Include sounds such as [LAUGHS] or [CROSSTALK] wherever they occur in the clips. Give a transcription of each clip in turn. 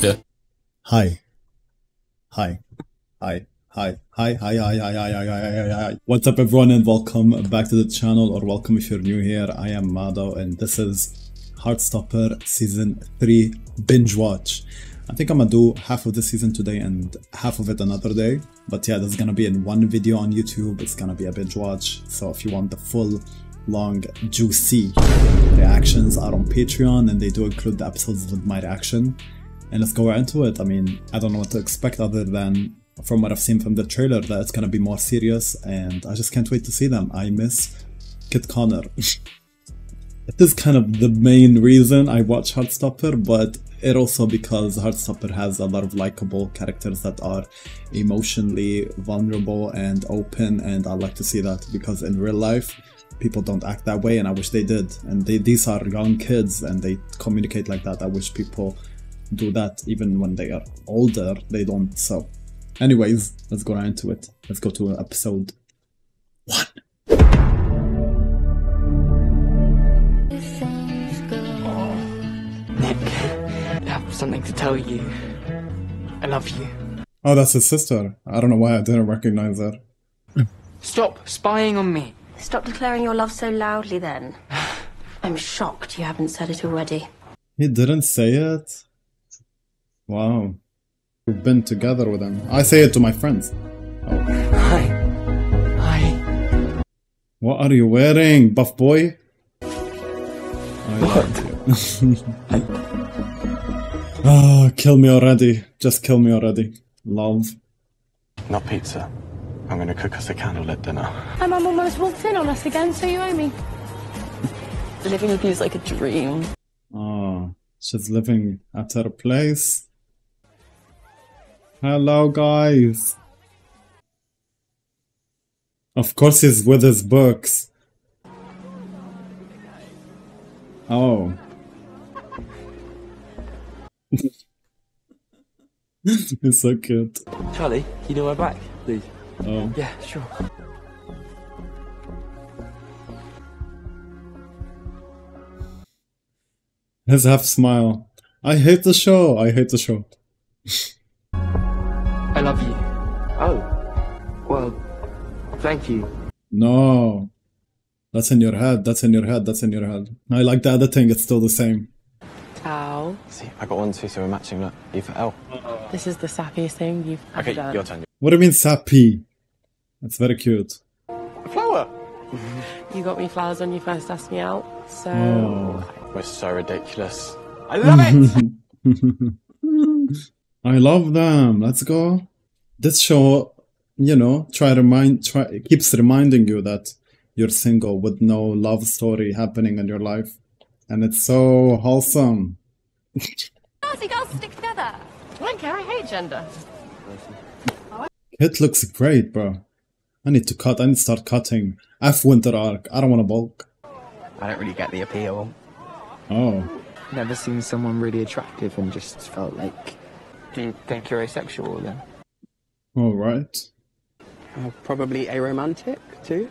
Yeah. Hi. Hi. Hi. Hi. Hi. Hi. Hi. Hi. Hi. Hi. Hi. Hi. Hi. What's up, everyone, and welcome back to the channel, or welcome if you're new here. I am Mado, and this is Heartstopper Season 3 Binge Watch. I think I'm gonna do half of the season today and half of it another day. But yeah, this is gonna be in one video on YouTube. It's gonna be a binge watch. So if you want the full, long, juicy reactions are on Patreon, and they do include the episodes with my reaction. And let's go right into it. I mean, I don't know what to expect other than from what I've seen from the trailer that it's gonna be more serious, and I just can't wait to see them. I miss Kit Connor. [LAUGHS] it is kind of the main reason I watch Heartstopper, but it also because Heartstopper has a lot of likable characters that are emotionally vulnerable and open, and I like to see that because in real life, people don't act that way, and I wish they did. And they, these are young kids, and they communicate like that. I wish people do that even when they are older. They don't. So, anyways, let's go right into it. Let's go to episode one. Oh, Nick, I have something to tell you. I love you. Oh, that's his sister. I don't know why I didn't recognize her. Stop spying on me. Stop declaring your love so loudly then. [SIGHS] I'm shocked you haven't said it already. He didn't say it. Wow. We've been together with him. I say it to my friends. Oh. Hi. Hi. What are you wearing, buff boy? I love you. [LAUGHS] Ah, kill me already. Just kill me already. Love. Not pizza. I'm gonna cook us a candlelit dinner. My mum almost walked in on us again, so you owe me. Living with you is like a dream. Oh, she's living at her place. Hello, guys. Of course, he's with his books. Oh. [LAUGHS] He's so cute. Charlie, you know my back, please. Oh. Yeah, sure. His half smile. I hate the show. I hate the show. I love you. Oh. Well, thank you. No. That's in your head. That's in your head. That's in your head. I like the other thing. It's still the same. Ow. See, I got one, two, so we're matching. Look, you for L. This is the sappiest thing you've ever Okay, done. your turn. What do you mean sappy? That's very cute. A Flower! You got me flowers when you first asked me out, so Oh. We're so ridiculous. I love it! [LAUGHS] I love them. Let's go. This show, you know, try remind try it keeps reminding you that you're single with no love story happening in your life. And it's so wholesome. Classy girls stick together. I don't care. I hate gender. It looks great, bro. I need to cut. I need to start cutting. F Winter Arc. I don't want to bulk. I don't really get the appeal. Oh. Never seen someone really attractive and just felt like. Do you think you're asexual then? All right. Uh, probably aromantic too.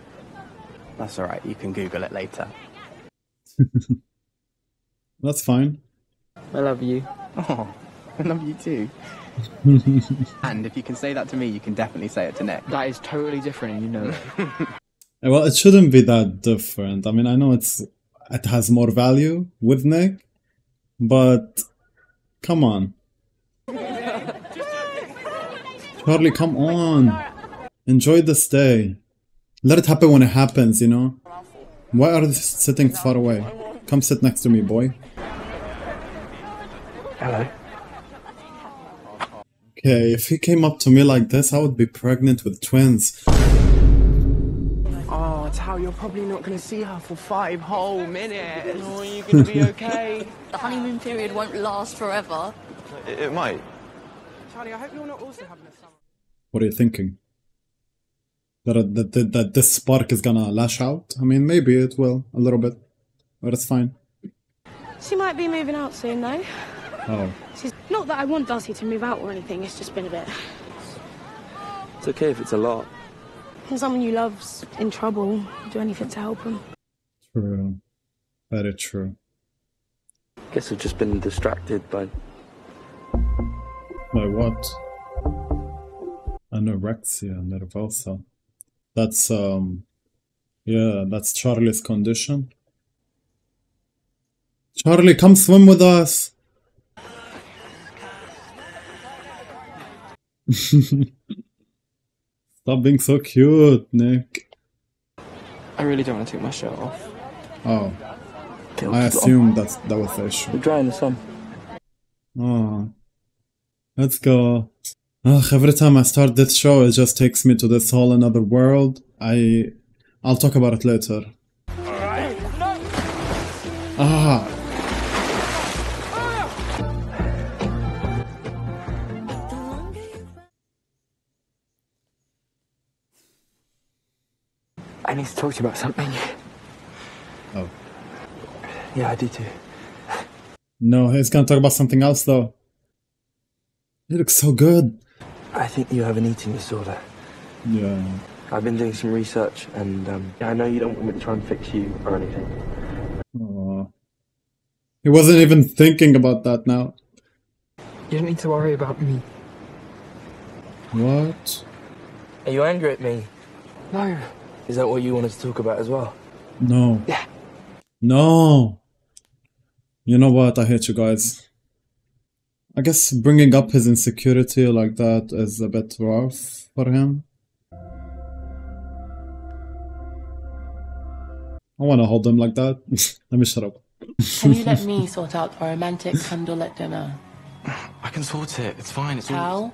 That's alright, you can Google it later. [LAUGHS] That's fine. I love you. Oh, [LAUGHS] I love you too. [LAUGHS] and if you can say that to me, you can definitely say it to Nick. That is totally different, and you know it. [LAUGHS] Well, it shouldn't be that different. I mean, I know it's it has more value with Nick, but come on. Charlie, come on. Enjoy the stay. Let it happen when it happens, you know? Why are you sitting far away? Come sit next to me, boy. Hello. Okay, if he came up to me like this, I would be pregnant with twins. Oh, Tao, you're probably not going to see her for five whole minutes. Oh, are you going to be [LAUGHS] okay? The honeymoon period won't last forever. It, it might. Charlie, I hope you're not also having a summer. What are you thinking? That, that, that, that this spark is gonna lash out? I mean, maybe it will, a little bit. But it's fine. She might be moving out soon, though. Oh. She's not that I want Darcy to move out or anything. It's just been a bit. It's okay if it's a lot. When someone you love's in trouble, do anything to help them. True. Very true. I Guess I've just been distracted by. By what? Anorexia nervosa. That's um yeah, that's Charlie's condition. Charlie, come swim with us. Stop being so cute, Nick. I really don't want to take my shirt off. Oh, I assumed that's that was the issue. We're dry in the sun. Oh, let's go. Ugh, every time I start this show, it just takes me to this whole another world. I, I'll talk about it later. Ah, I need to talk to you about something. oh. Yeah, I do too. No, he's gonna talk about something else though. You look so good. I think you have an eating disorder. Yeah. I've been doing some research, and um, I know you don't want me to try and fix you or anything. Aw. He wasn't even thinking about that now. You don't need to worry about me. What? Are you angry at me? No. Is that what you wanted to talk about as well? No. Yeah. No. You know what? I hate you guys. I guess bringing up his insecurity like that is a bit rough for him. I want to hold him like that. [LAUGHS] Let me shut up. Can you [LAUGHS] let me sort out the romantic candlelit dinner? I can sort it. It's fine. It's all. Cal,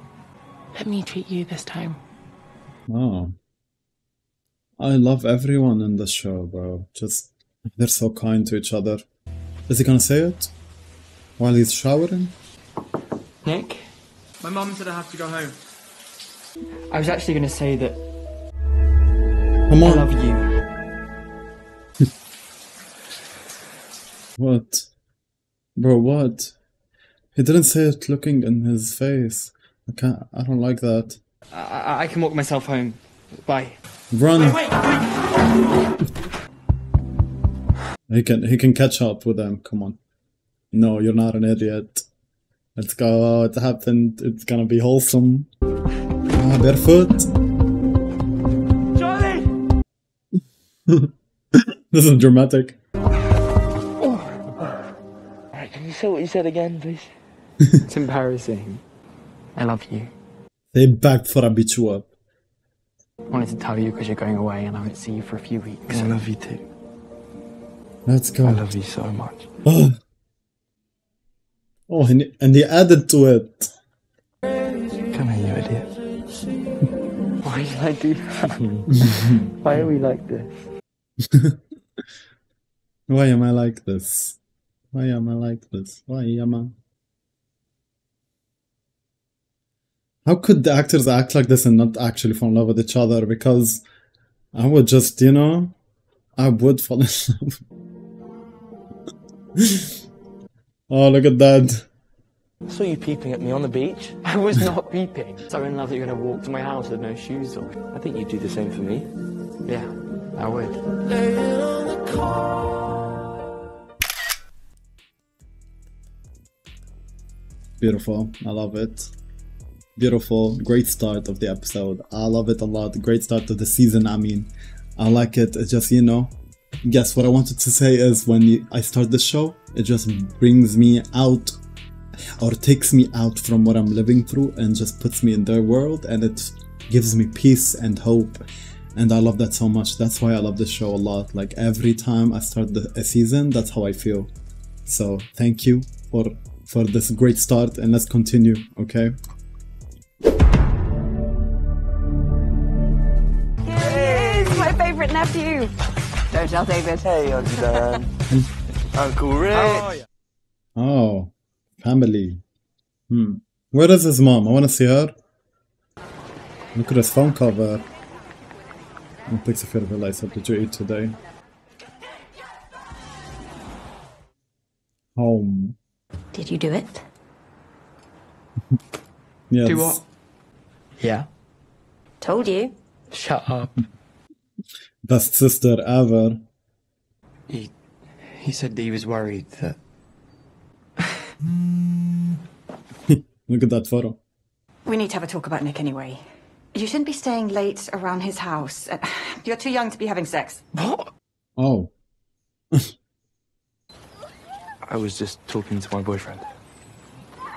let me treat you this time. Oh. I love everyone in the show, bro. Just, they're so kind to each other. Is he gonna say it? While he's showering? Nick? My mum said I have to go home. I was actually going to say that Come I on. love you. [LAUGHS] What? Bro, what? He didn't say it looking in his face. I can't, I don't like that. I, I, I can walk myself home. Bye. Run! He can, he can catch up with them, come on. No, you're not an idiot. Let's go, it happened, it's gonna be wholesome. Ah, barefoot? Charlie! [LAUGHS] This is dramatic. Alright, can you say what you said again, please? [LAUGHS] It's embarrassing. I love you. They begged for a beat you up. I wanted to tell you because you're going away and I won't see you for a few weeks. I love you too. Let's go. I love you so much. Oh, [GASPS] oh and, and he added to it. Come here, you idiot. [LAUGHS] Why did I do that? [LAUGHS] Why are we like this? [LAUGHS] Why am I like this? Why am I like this? Why am I? How could the actors act like this and not actually fall in love with each other? Because I would just, you know, I would fall in [LAUGHS] love. oh, look at that. I saw you peeping at me on the beach. [LAUGHS] I was not peeping. So in love that you're going to walk to my house with no shoes on. I think you'd do the same for me. Yeah, I would. Beautiful. I love it. Beautiful. Great start of the episode. I love it a lot. Great start of the season. I mean, I like it. Just, you know, guess what I wanted to say is when I start the show, it just brings me out or takes me out from what I'm living through and just puts me in their world and it gives me peace and hope. And I love that so much. That's why I love this show a lot. Like every time I start the, a season, that's how I feel. So thank you for for this great start and let's continue, okay? Favourite nephew. Don't tell David. Hey, Auntie Dan. [LAUGHS] Uncle Rick. Oh, family. Hmm. Where is his mom? I want to see her. Look at his phone cover. Oh, thanks if you realize what did you eat today? Home. Did you do it? [LAUGHS] Yes. Do what? Yeah. Told you. Shut up. Best sister ever. You, He said he was worried that [LAUGHS] Look at that photo. We need to have a talk about Nick anyway. You shouldn't be staying late around his house. Uh, You're too young to be having sex. What? Oh, I was just talking to my boyfriend.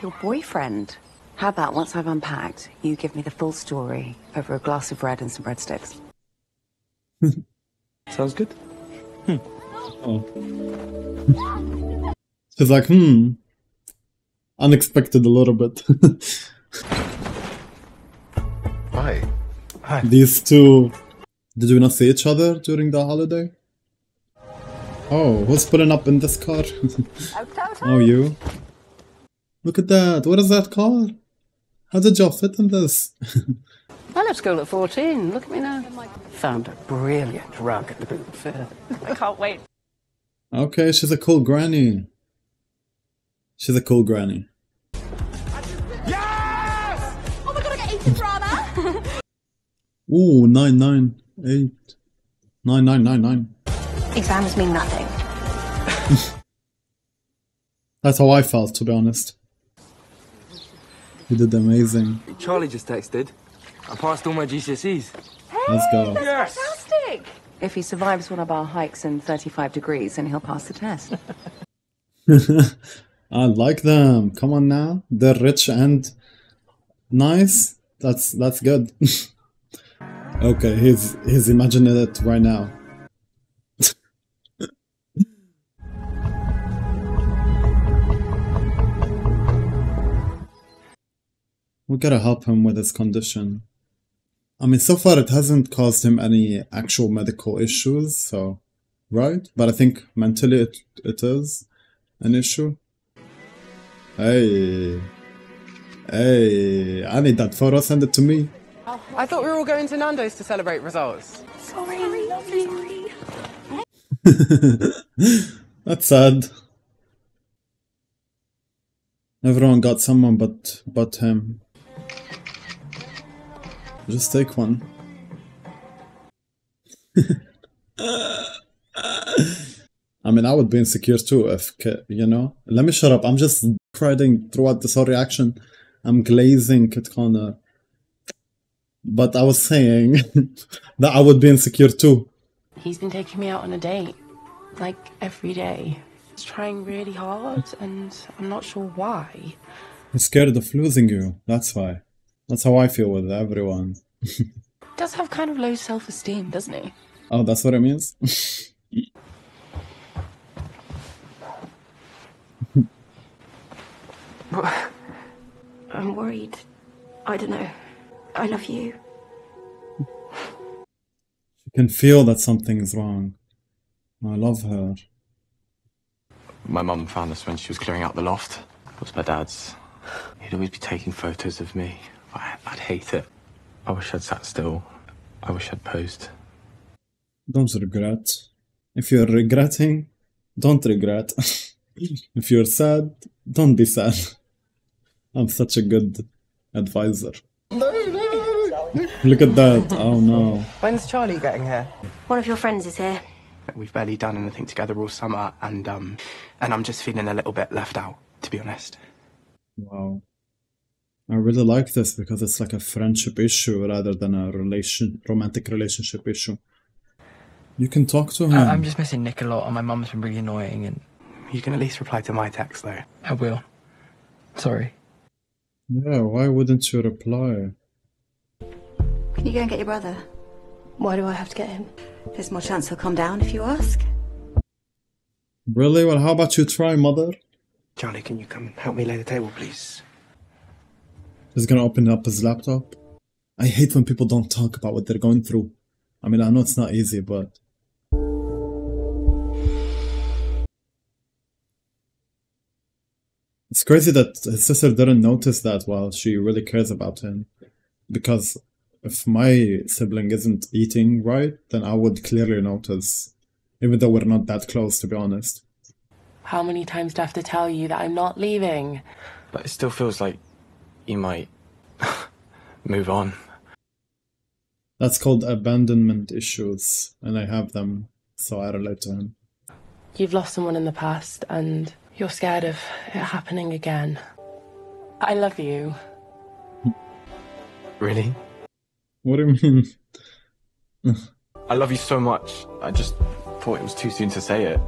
Your boyfriend? How about once I've unpacked, you give me the full story over a glass of red and some breadsticks? Sounds good. oh. She's like, hmm. Unexpected a little bit. [LAUGHS] Hi. Hi. These two. Did we not see each other during the holiday? Oh, who's pulling up in this car? [LAUGHS] oh, you. Look at that. What is that car? How did y'all fit in this? [LAUGHS] I left school at 14. Look at me now. Found a brilliant rug at the boot fair. [LAUGHS] I can't wait. okay, she's a cool granny. She's a cool granny. Yes! Oh my god, I get eaten drama! Ooh, nine nine eight nine nine nine nine. Exams mean nothing. [LAUGHS] That's how I felt, to be honest. You did amazing. Charlie just texted. I passed all my GCSEs. Let's go. Yes. Fantastic! If he survives one of our hikes in 35 degrees, then he'll pass the test. [LAUGHS] I like them. Come on now. They're rich and nice. That's that's good. [LAUGHS] okay, he's he's imagining it right now. [LAUGHS] we gotta help him with his condition. I mean, so far it hasn't caused him any actual medical issues, so right? But I think mentally it it is an issue. Hey, hey, I need that photo. Send it to me. Oh, I thought we were all going to Nando's to celebrate results. Sorry, lovely. [LAUGHS] That's sad. Everyone got someone but but him. Just take one. [LAUGHS] I mean, I would be insecure too if, you know. Let me shut up. I'm just crying throughout this whole reaction. I'm glazing Kit Connor. But I was saying [LAUGHS] that I would be insecure too. He's been taking me out on a date, like every day. He's trying really hard, and I'm not sure why. He's scared of losing you. That's why. That's how I feel with everyone. He [LAUGHS] does have kind of low self esteem, doesn't he? Oh, that's what it means? [LAUGHS] [LAUGHS] I'm worried. I don't know. I love you. She can feel that something's wrong. I love her. My mum found us when she was clearing out the loft. It was my dad's. He'd always be taking photos of me. I, I'd hate it. I wish I'd sat still. I wish I'd posed. Don't regret. If you're regretting, don't regret. [LAUGHS] if you're sad, don't be sad. [LAUGHS] I'm such a good advisor. Look at that. Oh no. When's Charlie getting here? One of your friends is here. We've barely done anything together all summer, and um, and I'm just feeling a little bit left out, to be honest. Wow. I really like this because it's like a friendship issue rather than a relation romantic relationship issue. You can talk to uh, him. I- I'm just missing Nick a lot, and my mum's been really annoying, and You can at least reply to my text, though. I will. Sorry. Yeah, why wouldn't you reply? Can you go and get your brother? Why do I have to get him? There's more chance he'll calm down if you ask. Really? Well, how about you try, mother? Charlie, can you come and help me lay the table, please? He's gonna open up his laptop. I hate when people don't talk about what they're going through. I mean, I know it's not easy, but. It's crazy that his sister didn't notice that while she really cares about him. Because if my sibling isn't eating right, then I would clearly notice. Even though we're not that close, to be honest. How many times do I have to tell you that I'm not leaving? But it still feels like you might [LAUGHS] move on. That's called abandonment issues, and I have them, so I relate to him. you've lost someone in the past and you're scared of it happening again. I love you. Really? What do you mean? I love you so much. I just thought it was too soon to say it.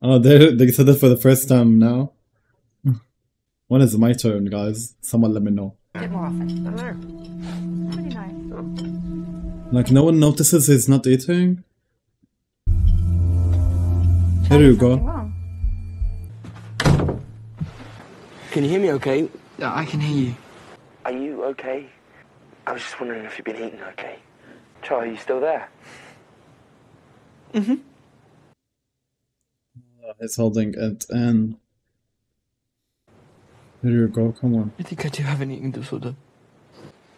Oh, they they said that for the first time now. When is my turn, guys? Someone let me know. Bit more often. Really nice. Like no one notices he's not eating. Here you go. Can you hear me okay? Yeah, I can hear you. Are you okay? I was just wondering if you've been eating okay. Charlie, you still there? Mm-hmm. He's holding it and here you go. Come on. I think I do have an eating disorder.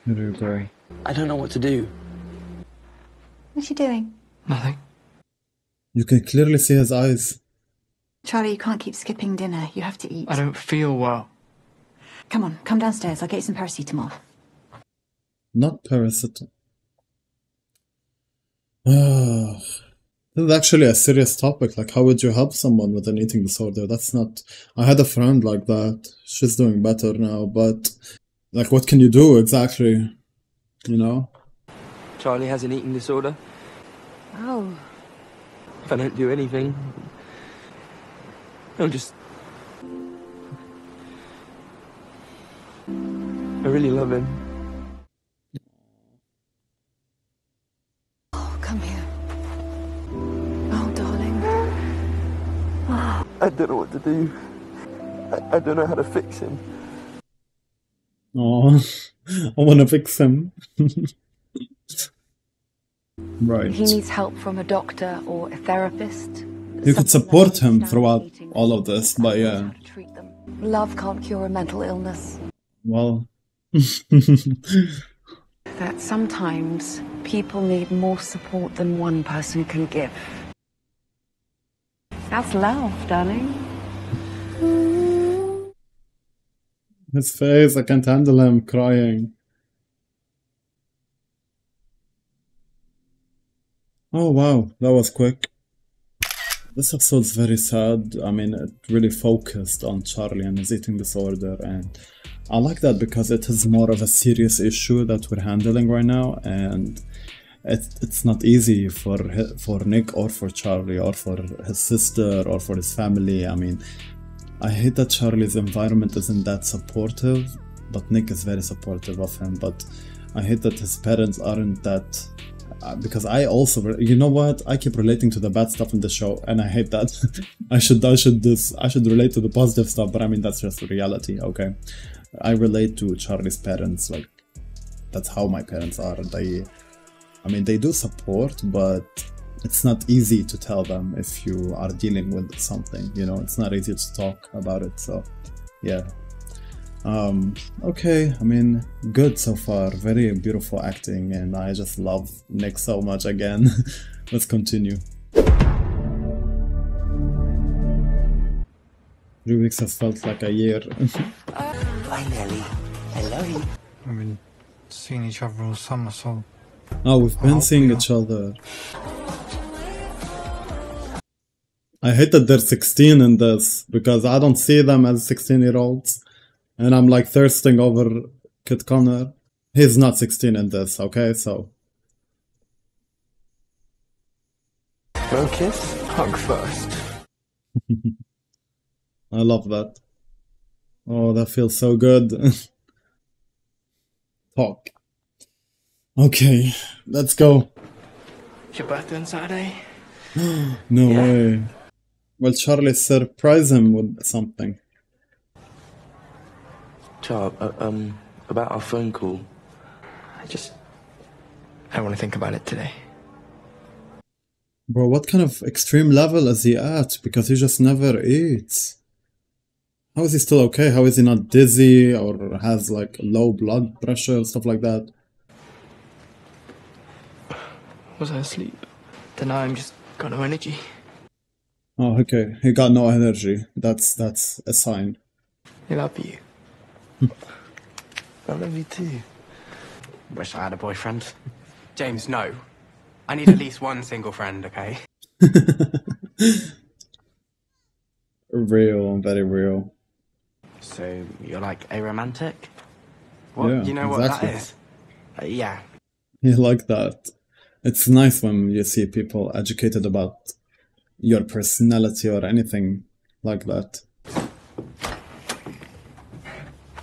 Here you go. I don't know what to do. What's he doing? Nothing. You can clearly see his eyes. Charlie, you can't keep skipping dinner. You have to eat. I don't feel well. Come on, come downstairs. I'll get you some paracetamol. Not paracetamol. [SIGHS] Ah, this is actually a serious topic. Like, how would you help someone with an eating disorder? That's not. I had a friend like that. She's doing better now, but like, what can you do exactly? You know? Charlie has an eating disorder. Oh. If I don't do anything, he'll just. I really love him. I don't know what to do. I, I don't know how to fix him. Oh, [LAUGHS] I want to fix him. [LAUGHS] right. He needs help from a doctor or a therapist. You could support him throughout all of this, but yeah. Love can't cure a mental illness. Well. [LAUGHS] That sometimes people need more support than one person can give. That's love, darling. His face, I can't handle him crying. Oh wow, that was quick. This episode's very sad. I mean, it really focused on Charlie and his eating disorder, and I like that because it is more of a serious issue that we're handling right now, and it, it's not easy for for Nick or for Charlie or for his sister or for his family. I mean, I hate that Charlie's environment isn't that supportive, but Nick is very supportive of him. But I hate that his parents aren't that. Uh, because I also, you know what, I keep relating to the bad stuff in the show, and I hate that. [LAUGHS] I should, I should this, I should relate to the positive stuff, but I mean that's just reality. Okay, I relate to Charlie's parents, like that's how my parents are. They, I mean, they do support, but it's not easy to tell them if you are dealing with something you know? It's not easy to talk about it so yeah. Um okay i mean good so far. Very beautiful acting and i just love nick so much again. [LAUGHS] Let's continue. Three weeks has felt like a year. [LAUGHS] Hi, Nelly. Hello. We've been seeing each other all summer, so oh we've been seeing each other I hate that they're 16 in this because I don't see them as 16 year olds. And I'm like thirsting over Kit Connor. He's not 16 in this, okay? So. No kiss? Hug first. [LAUGHS] I love that. Oh, that feels so good. [LAUGHS] Talk. Okay, let's go. It's your birthday on Saturday. [GASPS] no way. Well, Charlie surprise him with something. Char, uh, um, about our phone call. I just. I don't want to think about it today. Bro, what kind of extreme level is he at? Because he just never eats. How is he still okay? How is he not dizzy or has like low blood pressure, and stuff like that? Was I asleep? Then I'm just got no energy. Oh, okay. He got no energy. That's that's a sign. I love you. I love you too. Wish I had a boyfriend. James, no. I need at least one single friend, okay? [LAUGHS] real, very real. So you're like aromantic? What? Yeah, you know what exactly. that is? Uh, yeah. [LAUGHS] You like that. It's nice when you see people educated about your personality or anything like that.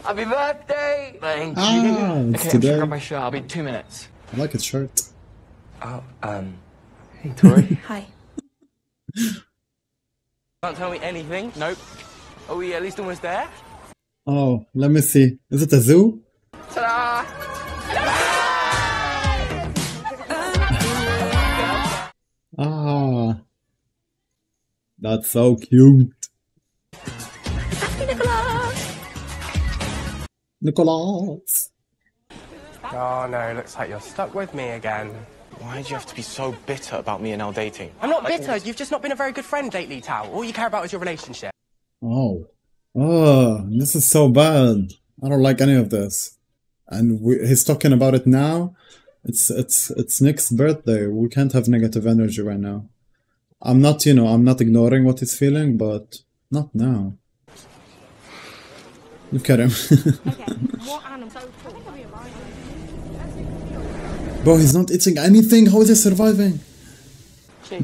Happy birthday! Thank Ah, you. it's okay, I'm just today. gonna grab my shirt. I'll be two minutes. I like his shirt. Oh, um. Hey, Tori. [LAUGHS] Hi. Can't tell me anything? Nope. Are we at least almost there? Oh, let me see. Is it a zoo? Ta-da! Ah. That's so cute. Nicholas. Oh no, looks like you're stuck with me again. Why do you have to be so bitter about me and Elle dating? I'm not bitter, you've just not been a very good friend lately, Tao. All you care about is your relationship. Oh. Oh, this is so bad. I don't like any of this. And we, he's talking about it now. It's it's it's Nick's birthday. We can't have negative energy right now. I'm not, you know, I'm not ignoring what he's feeling, but not now. Look at him. What? [LAUGHS] Bro, he's not eating anything. How is he surviving?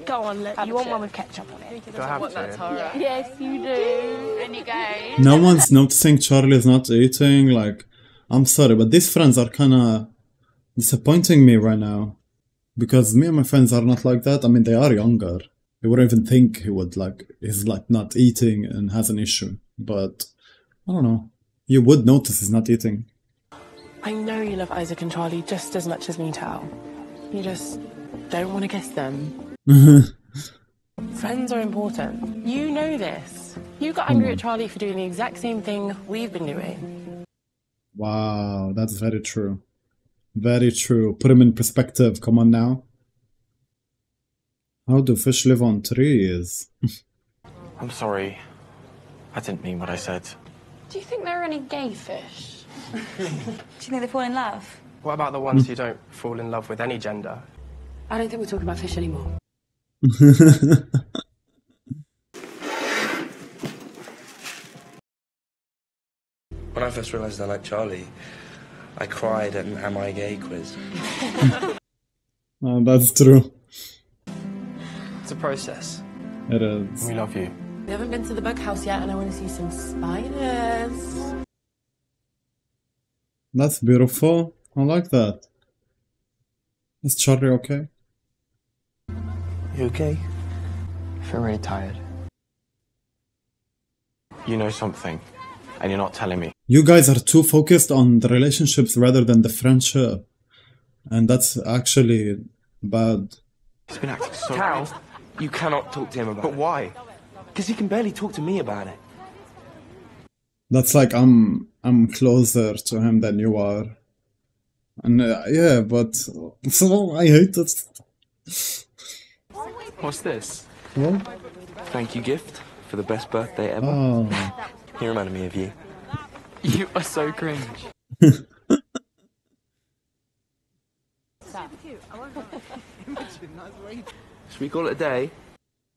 Go on, look. You want one with ketchup on it? Do I have to? Yes, you do. And you go. No one's noticing Charlie's not eating. Like, I'm sorry, but these friends are kind of disappointing me right now. Because me and my friends are not like that. I mean, they are younger. You wouldn't even think he would, like, he's like not eating and has an issue. But, I don't know. You would notice he's not eating. I know you love Isaac and Charlie just as much as me, Tao. You just don't want to kiss them. [LAUGHS] Friends are important. You know this. You got angry at Charlie for doing the exact same thing we've been doing. Wow, that's very true. Very true. Put him in perspective. Come on now. How do fish live on trees? [LAUGHS] I'm sorry. I didn't mean what I said. Do you think there are any gay fish? Do you think they fall in love? What about the ones who don't fall in love with any gender? I don't think we're talking about fish anymore. [LAUGHS] When I first realised I liked Charlie, I cried at an Am I Gay quiz. Oh, [LAUGHS] that's true. It's a process. It is. We love you. We haven't been to the bug house yet, and I want to see some spiders. That's beautiful. I like that. Is Charlie okay? You okay? I feel really tired. You know something, and you're not telling me. You guys are too focused on the relationships rather than the friendship. And that's actually bad. He's been acting so. Cal, you cannot talk to him about But it. But why? Because he can barely talk to me about it. That's like I'm I'm closer to him than you are. And uh, yeah, but so I hate it. What's this? What? Thank you gift for the best birthday ever. Oh. [LAUGHS] He reminded me of you. You are so cringe. [LAUGHS] Should we call it a day?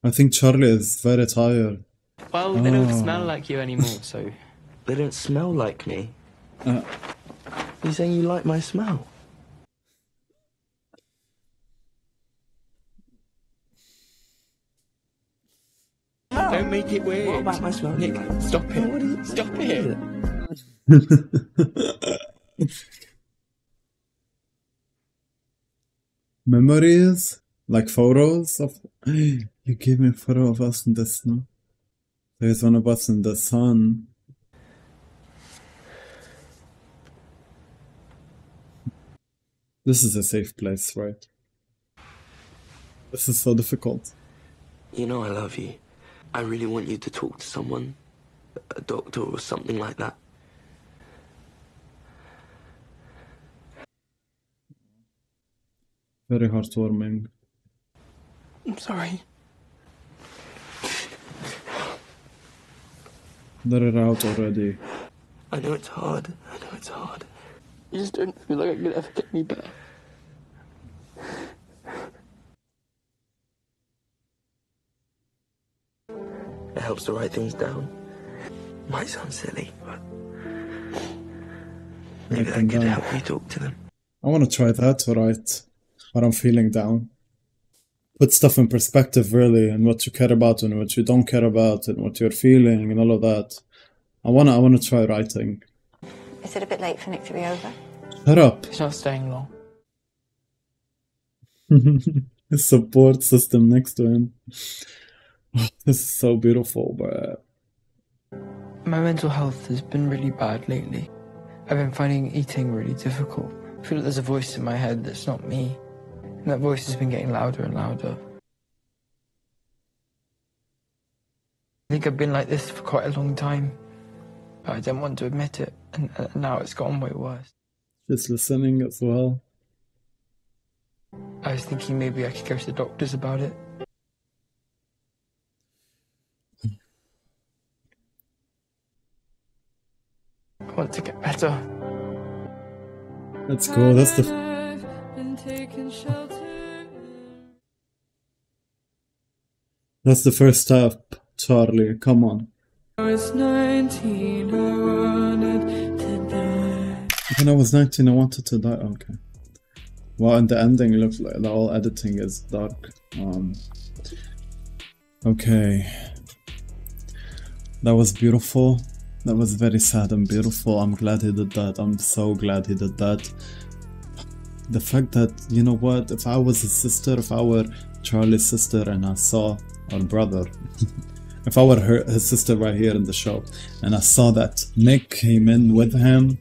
I think Charlie is very tired. Well, they don't Oh. smell like you anymore, so. They don't smell like me. Uh, You saying you like my smell? Don't make it weird. What about my smell? Nick, stop it. Stop it. [LAUGHS] Memories? Like photos of. [GASPS] You gave me a photo of us in the snow. There's one of us in the sun. This is a safe place, right? This is so difficult. You know I love you. I really want you to talk to someone. A doctor or something like that. Very heartwarming. I'm sorry. Let it out already. I know it's hard. I know it's hard. You just don't feel like I could ever get me back. It helps to write things down. Might sound silly, but maybe that Write could down. help you talk to them. I want to try that to write what I'm feeling down. Put stuff in perspective, really, and what you care about and what you don't care about, and what you're feeling, and all of that. I wanna, I wanna try writing. Is it a bit late for Nick to be over? Shut up. He's not staying long. [LAUGHS] His support system next to him. [LAUGHS] this is so beautiful, but My mental health has been really bad lately. I've been finding eating really difficult. I feel like there's a voice in my head that's not me. And that voice has been getting louder and louder. I think I've been like this for quite a long time. But I don't want to admit it. And, and now it's gotten way worse. just listening as well. I was thinking maybe I could go to the doctors about it. Want to get better. Let's go. That's the. That's the first step, Charlie. Come on. was 19, I wanted to die. When I was 19, I wanted to die. Okay. Well, and the ending looks like the whole editing is dark. Um. Okay. That was beautiful. That was very sad and beautiful. I'm glad he did that. I'm so glad he did that. The fact that, you know what, if I was his sister, if I were Charlie's sister and I saw, or brother, [LAUGHS] if I were her, his sister right here in the show, and I saw that Nick came in with him,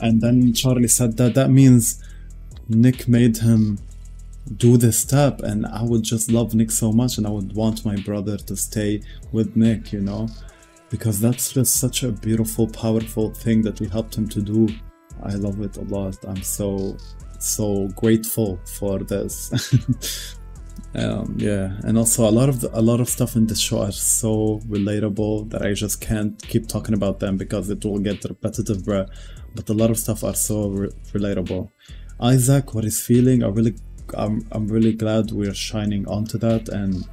and then Charlie said that, that means Nick made him do this step, and I would just love Nick so much, and I would want my brother to stay with Nick, you know, because that's just such a beautiful, powerful thing that we helped him to do. I love it a lot. I'm so, so grateful for this. [LAUGHS] um, yeah, and also a lot of the, a lot of stuff in this show are so relatable that I just can't keep talking about them because it will get repetitive, bruh. But a lot of stuff are so re- relatable. Isaac, what he's feeling, I really, I'm, I'm really glad we're shining onto that, and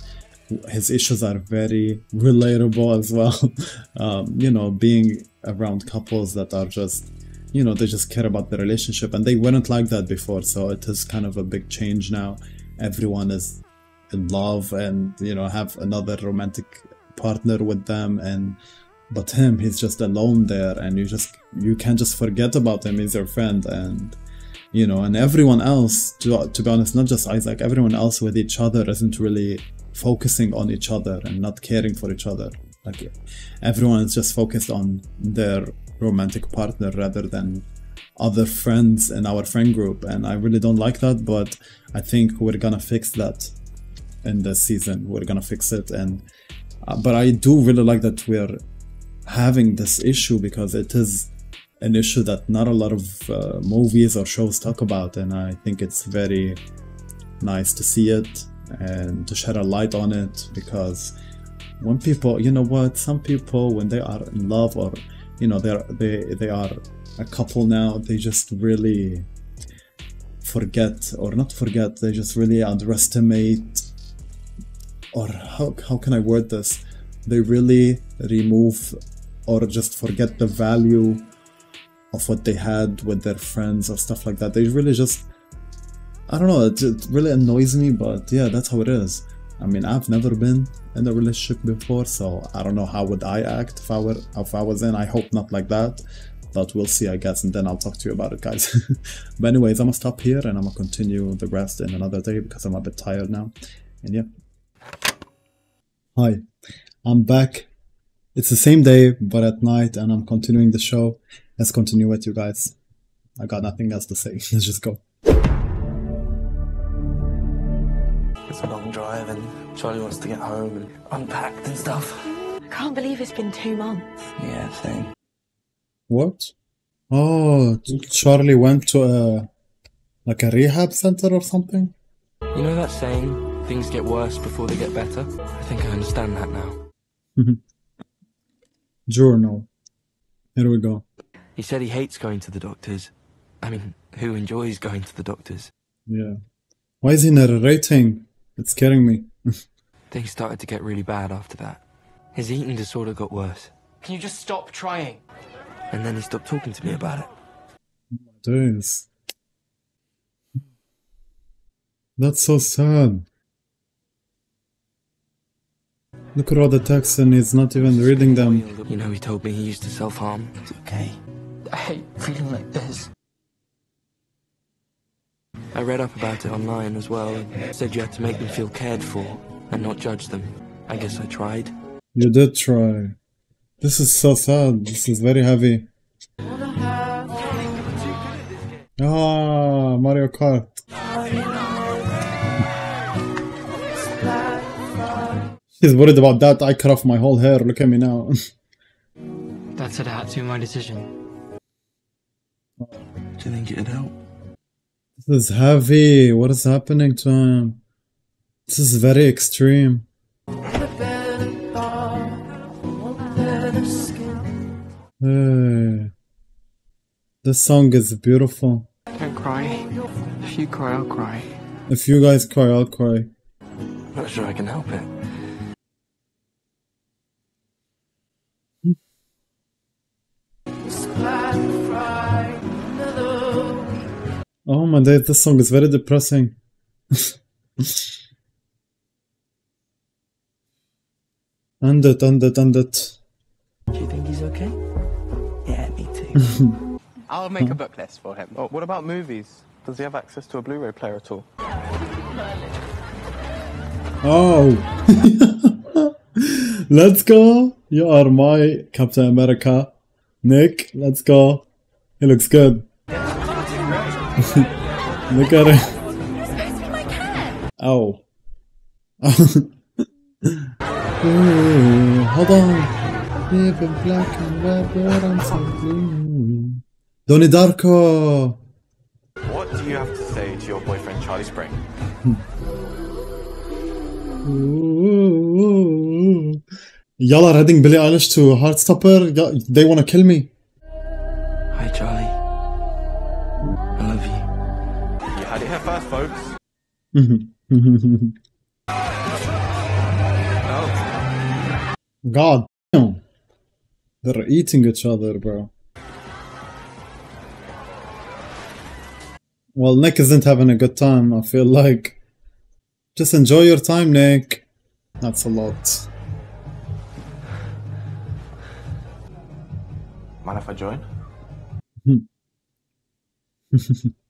his issues are very relatable as well. [LAUGHS] um, you know, being around couples that are just, you know, they just care about the relationship, and they weren't like that before. So it is kind of a big change now. Everyone is in love, and you know, have another romantic partner with them, and but him, he's just alone there, and you just you can't just forget about him. He's your friend, and you know, and everyone else, to, to be honest, not just Isaac, everyone else with each other isn't really focusing on each other and not caring for each other. Like everyone is just focused on their romantic partner rather than other friends in our friend group. And I really don't like that, but I think we're gonna fix that in this season. We're gonna fix it. And uh, but I do really like that we're having this issue because it is an issue that not a lot of uh, movies or shows talk about, and I think it's very nice to see it and to shed a light on it because when people, you know what, some people when they are in love or you know they're they they are a couple now, they just really forget or not forget, they just really underestimate or how how can I word this? They really remove or just forget the value of what they had with their friends or stuff like that. They really just, I don't know, it, it really annoys me, but yeah, that's how it is. I mean, I've never been in a relationship before, so I don't know how would I act if I were if I was in. I hope not like that, but we'll see, I guess, and then I'll talk to you about it, guys. [LAUGHS] but anyways, I'm gonna stop here and I'm gonna continue the rest in another day because I'm a bit tired now. And yeah. Hi, I'm back. It's the same day, but at night, and I'm continuing the show. Let's continue with you guys. I got nothing else to say. [LAUGHS] Let's just go. It's a long drive, and Charlie wants to get home and unpacked and stuff. I can't believe it's been two months. Yeah, same. What? Oh, Charlie went to a like a rehab center or something. You know that saying, things get worse before they get better? I think I understand that now. [LAUGHS] Journal. Here we go. He said he hates going to the doctors. I mean, who enjoys going to the doctors? Yeah. Why is he narrating? It's scaring me. [LAUGHS] Things started to get really bad after that. His eating disorder got worse, Can you just stop trying? and then he stopped talking to me about it. Days. That's so sad. Look at all the texts and he's not even reading them. You know, he told me he used to self harm. It's okay. I hate feeling like this. I read up about it online as well and said you had to make them feel cared for and not judge them. I guess I tried. You did try. This is so sad. This is very heavy. Ah, Mario Kart. She's worried about that. I cut off my whole hair. Look at me now. Dad said I had to my decision. Do you think it'd help? This is heavy. What is happening to him? This is very extreme. Hey. This song is beautiful. Don't cry. If you cry, I'll cry. If you guys cry, I'll cry. Not sure I can help it. Oh my days, this song is very depressing. [LAUGHS] end it, end it, end it. Do you think he's okay? Yeah, me too. [LAUGHS] I'll make a book list for him. Oh, what about movies? Does he have access to a Blu-ray player at all? Oh. [LAUGHS] let's go. You are my Captain America. Nick, let's go. He looks good. Look at it. Oh. Ooh, [LAUGHS] hold on. Live in black and red, but I'm so blue. Donnie Darko. What do you have to say to your boyfriend Charlie Spring? Y'all are heading Billie Eilish to Heartstopper. Yeah, They want to kill me. Hi, Charlie. Mm-hmm. Mm-hmm. God damn. They're eating each other, bro. Well, Nick isn't having a good time, I feel like. Just enjoy your time, Nick. That's a lot. Mind if I join? Hmm. [LAUGHS]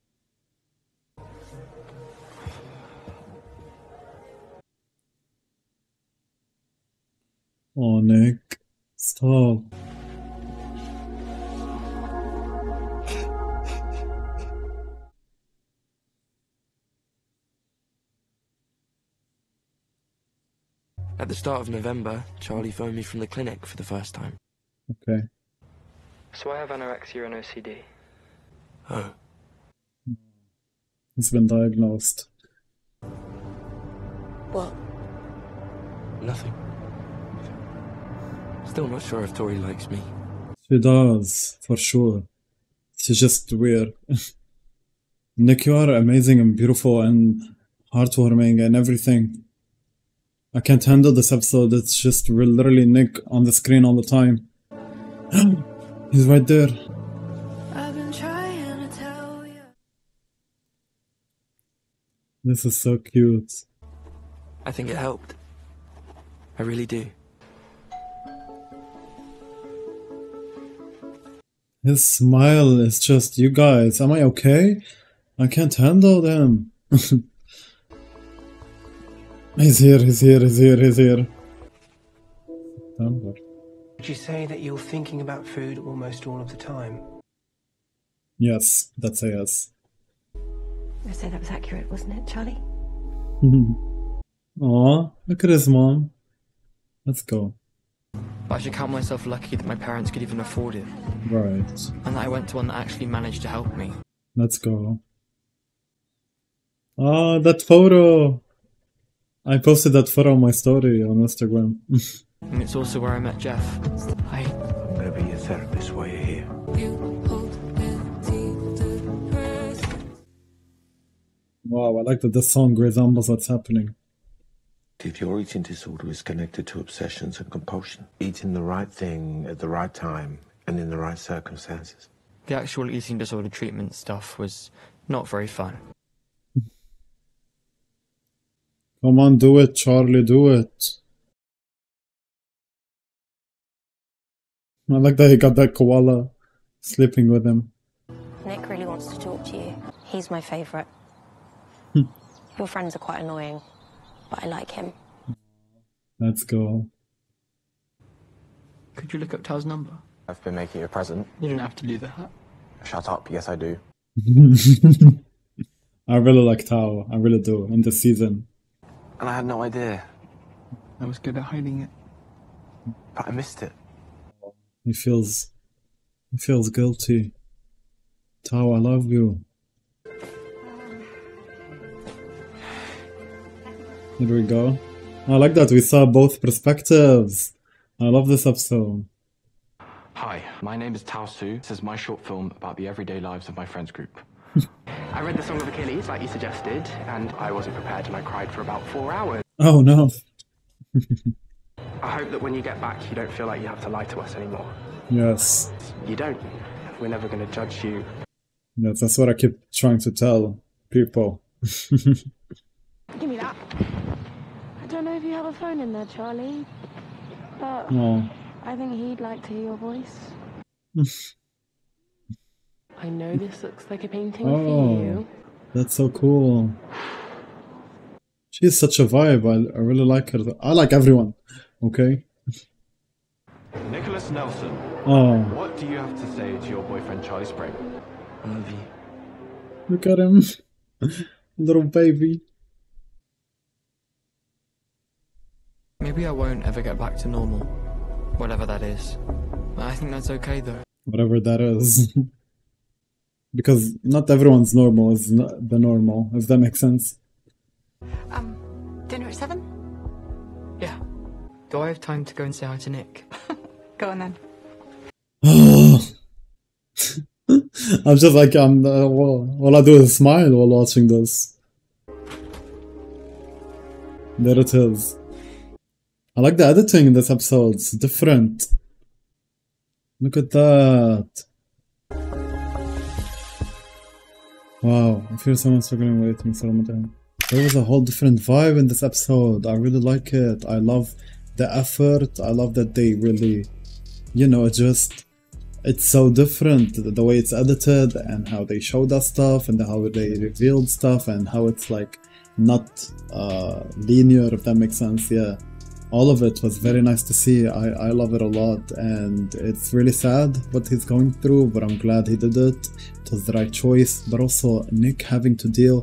oh, Nick. Stop. At the start of November, Charlie phoned me from the clinic for the first time. Okay. So I have anorexia and OCD. Oh. He's been diagnosed. What? Nothing. Still not sure if Tori likes me. She does, for sure. She's just weird. [LAUGHS] Nick, you are amazing and beautiful and heartwarming and everything. I can't handle this episode. It's just re- literally Nick on the screen all the time. [CLEARS THROAT] He's right there. I've been trying to tell you. This is so cute. I think it helped. I really do. His smile is just, you guys, am I okay? I can't handle them. [LAUGHS] he's here, he's here, he's here, he's here. September. Would you say that you're thinking about food almost all of the time? Yes, that's a yes. I'd say that was accurate, wasn't it, Charlie? [LAUGHS] Aw, look at his mom. Let's go. But I should count myself lucky that my parents could even afford it, Right. and that I went to one that actually managed to help me. Let's go. Ah, that photo! I posted that photo on my story on Instagram. [LAUGHS] And it's also where I met Jeff. I. I'm gonna be your therapist while you're here. wow, I like that the song resembles what's happening. If your eating disorder is connected to obsessions and compulsion, eating the right thing at the right time and in the right circumstances. The actual eating disorder treatment stuff was not very fun. Come on, do it, Charlie, do it. I like that he got that koala sleeping with him. Nick really wants to talk to you. He's my favourite. Hmm. Your friends are quite annoying, but I like him. Let's go. Could you look up Tao's number? I've been making you a present. You don't have to do that. Shut up. Yes, I do. [LAUGHS] I really like Tao. I really do. In this season. And I had no idea. I was good at hiding it. But I missed it. He feels he feels guilty. Tao, I love you. Here we go. I like that we saw both perspectives. I love this episode. Hi, my name is Tao Xu. This is my short film about the everyday lives of my friends group. [LAUGHS] I read the Song of Achilles, like you suggested, and I wasn't prepared and I cried for about four hours. Oh no. [LAUGHS] I hope that when you get back, you don't feel like you have to lie to us anymore. Yes. You don't. We're never going to judge you. Yes, that's what I keep trying to tell people. [LAUGHS] Give me that. I don't know if you have a phone in there, Charlie, but Oh. I think he'd like to hear your voice. [LAUGHS] I know this looks like a painting Oh, for you. that's so cool. She's such a vibe. I, I really like her. I like everyone. Okay. Nicholas Nelson. Oh. What do you have to say to your boyfriend Charlie Spring? I love you. Look at him. [LAUGHS] Little baby. Maybe I won't ever get back to normal. Whatever that is. I think that's okay though. Whatever that is. [LAUGHS] because not everyone's normal is not the normal, if that makes sense. Um, dinner at seven? Yeah. Do I have time to go and say hi to Nick? [LAUGHS] Go on then. [SIGHS] I'm just like, I'm, uh, well, all I do is smile while watching this. There it is. I like the editing in this episode. It's different. Look at that. Wow, I feel someone struggling waiting for Ramadan. There was a whole different vibe in this episode. I really like it. I love the effort. I love that they really, you know, just it's so different the the way it's edited and how they showed us stuff and how they revealed stuff and how it's like not uh, linear if that makes sense. Yeah, all of it was very nice to see. I I love it a lot and it's really sad what he's going through, but I'm glad he did it. It was the right choice. But also Nick having to deal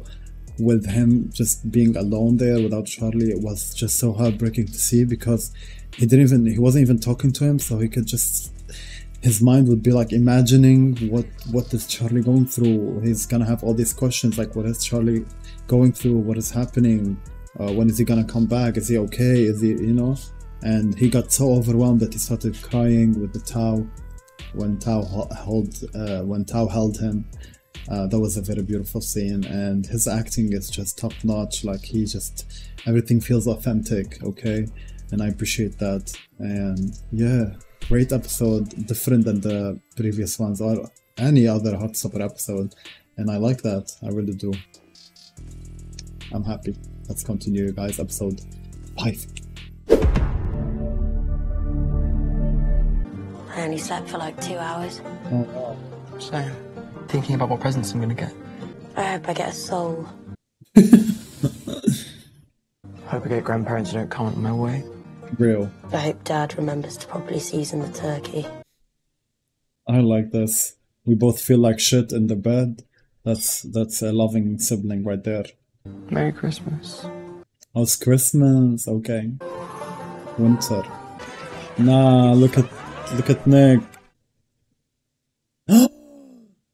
with him just being alone there without Charlie it was just so heartbreaking to see because he didn't even he wasn't even talking to him so he could just his mind would be like imagining what what is Charlie going through he's gonna have all these questions like what is Charlie going through what is happening uh, when is he gonna come back? Is he okay? Is he you know? And he got so overwhelmed that he started crying with the Tao when Tao held uh, when Tao held him. Uh, that was a very beautiful scene and his acting is just top notch. Like he just everything feels authentic okay? And i appreciate that. And yeah great episode different than the previous ones or any other Heartstopper episode and i like that. I really do. I'm happy let's continue guys episode 5 I only slept for like two hours. oh, Same. Thinking about what presents I'm gonna get. I hope I get a soul. I [LAUGHS] Hope I get grandparents who don't comment my way. real I hope Dad remembers to properly season the turkey. i like this we both feel like shit in the bed that's that's a loving sibling right there Merry Christmas. Oh, it's Christmas. Okay. Winter. Nah, look at look at Nick. [GASPS]